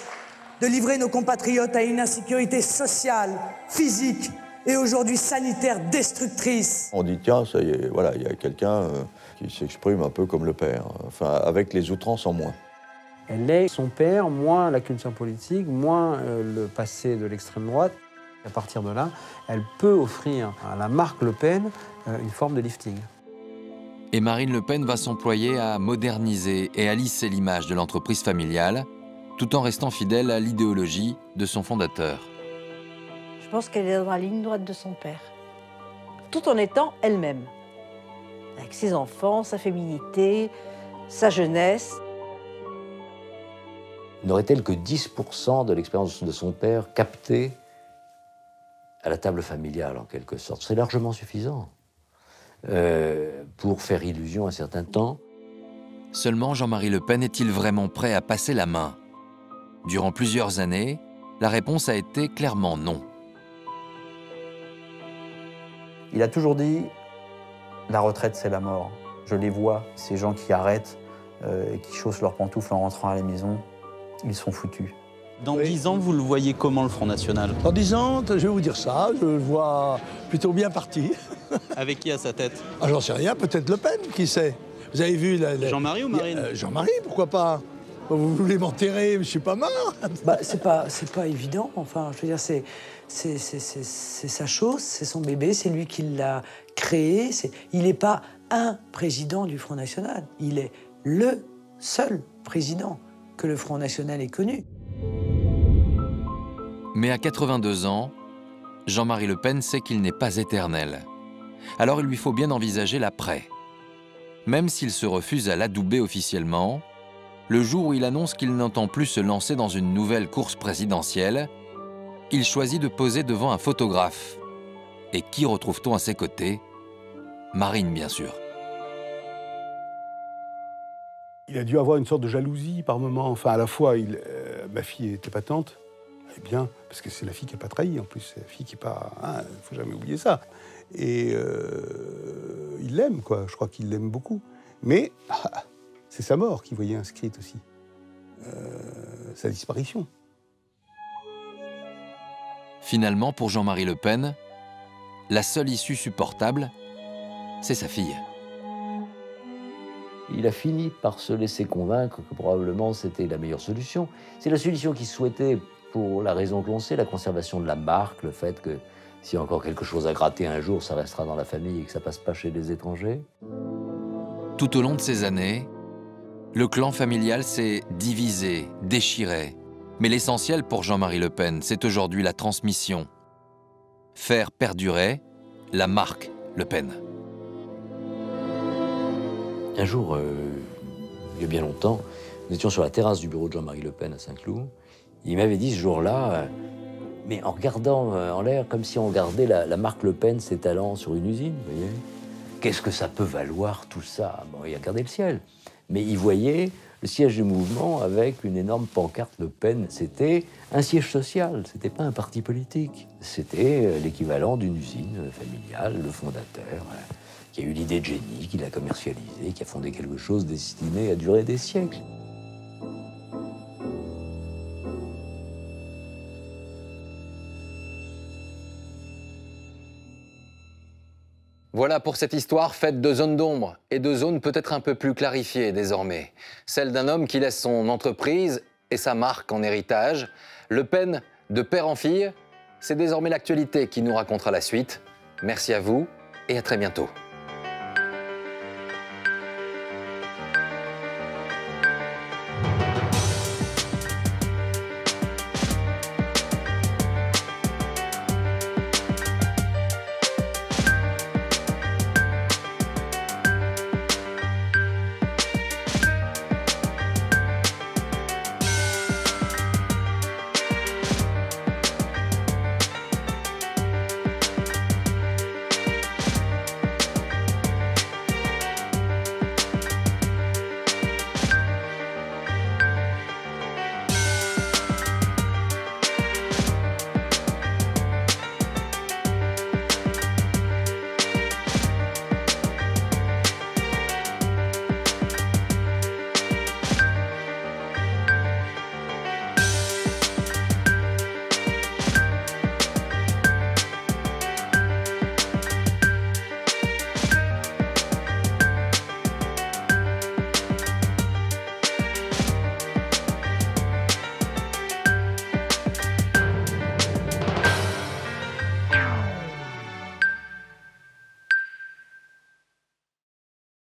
de livrer nos compatriotes à une insécurité sociale, physique et aujourd'hui sanitaire destructrice. On dit, tiens, ça y est, voilà, il y a quelqu'un euh, qui s'exprime un peu comme le père, enfin, avec les outrances en moins. Elle est son père, moins la culture politique, moins euh, le passé de l'extrême droite. À partir de là, elle peut offrir à la marque Le Pen euh, une forme de lifting. Et Marine Le Pen va s'employer à moderniser et à lisser l'image de l'entreprise familiale, tout en restant fidèle à l'idéologie de son fondateur. Je pense qu'elle est dans la ligne droite de son père. Tout en étant elle-même. Avec ses enfants, sa féminité, sa jeunesse. N'aurait-elle que 10% de l'expérience de son père captée à la table familiale, en quelque sorte? C'est largement suffisant euh, pour faire illusion un certain temps. Seulement Jean-Marie Le Pen est-il vraiment prêt à passer la main? Durant plusieurs années, la réponse a été clairement non. Il a toujours dit la retraite, c'est la mort. Je les vois, ces gens qui arrêtent euh, et qui chaussent leurs pantoufles en rentrant à la maison, ils sont foutus. Dans dix ans, vous le voyez comment le Front National? Dans 10 ans, je vais vous dire ça, je le vois plutôt bien parti. Avec qui à sa tête Ah, J'en sais rien, peut-être Le Pen, qui sait? Vous avez vu la- la- Jean-Marie ou Marine Euh, Jean-Marie, pourquoi pas? Vous voulez m'enterrer, je suis pas mort. Bah, c'est pas, c'est pas évident. Enfin, je veux dire, c'est, c'est, c'est, c'est- c'est sa chose, c'est son bébé, c'est lui qui l'a créé. C'est, il n'est pas un président du Front National. Il est le seul président que le Front National ait connu. Mais à 82 ans, Jean-Marie Le Pen sait qu'il n'est pas éternel. Alors il lui faut bien envisager l'après. Même s'il se refuse à l'adouber officiellement, le jour où il annonce qu'il n'entend plus se lancer dans une nouvelle course présidentielle, il choisit de poser devant un photographe. Et qui retrouve-t-on à ses côtés? Marine, bien sûr. Il a dû avoir une sorte de jalousie par moment. Enfin, à la fois, euh, ma fille était patente, et bien, parce que c'est la fille qui n'a pas trahi, en plus, c'est la fille qui n'est pas... Il ne faut jamais oublier ça. Et euh, il l'aime, quoi. Je crois qu'il l'aime beaucoup. Mais ah, c'est sa mort qu'il voyait inscrite aussi. Euh, sa disparition. Finalement, pour Jean-Marie Le Pen, la seule issue supportable, c'est sa fille. Il a fini par se laisser convaincre que probablement c'était la meilleure solution. C'est la solution qu'il souhaitait pour la raison que l'on sait, la conservation de la marque, le fait que a encore quelque chose à gratter un jour, ça restera dans la famille et que ça passe pas chez les étrangers. Tout au long de ces années, le clan familial s'est divisé, déchiré. Mais l'essentiel pour Jean-Marie Le Pen, c'est aujourd'hui la transmission. Faire perdurer la marque Le Pen. Un jour, euh, il y a bien longtemps, nous étions sur la terrasse du bureau de Jean-Marie Le Pen à Saint-Cloud. Il m'avait dit ce jour-là, euh, mais en regardant euh, en l'air, comme si on regardait la, marque Le Pen s'étalant sur une usine, vous voyez. Qu'est-ce que ça peut valoir tout ça? Bon, il regardait le ciel. Mais il voyait le siège du mouvement avec une énorme pancarte Le Pen. C'était un siège social, c'était pas un parti politique. C'était euh, l'équivalent d'une usine euh, familiale, le fondateur, qui a eu l'idée de génie, qui l'a commercialisé, qui a fondé quelque chose destiné à durer des siècles. Voilà pour cette histoire faite de zones d'ombre et de zones peut-être un peu plus clarifiées désormais. Celle d'un homme qui laisse son entreprise et sa marque en héritage. Le Pen de père en fille, c'est désormais l'actualité qui nous racontera la suite. Merci à vous et à très bientôt.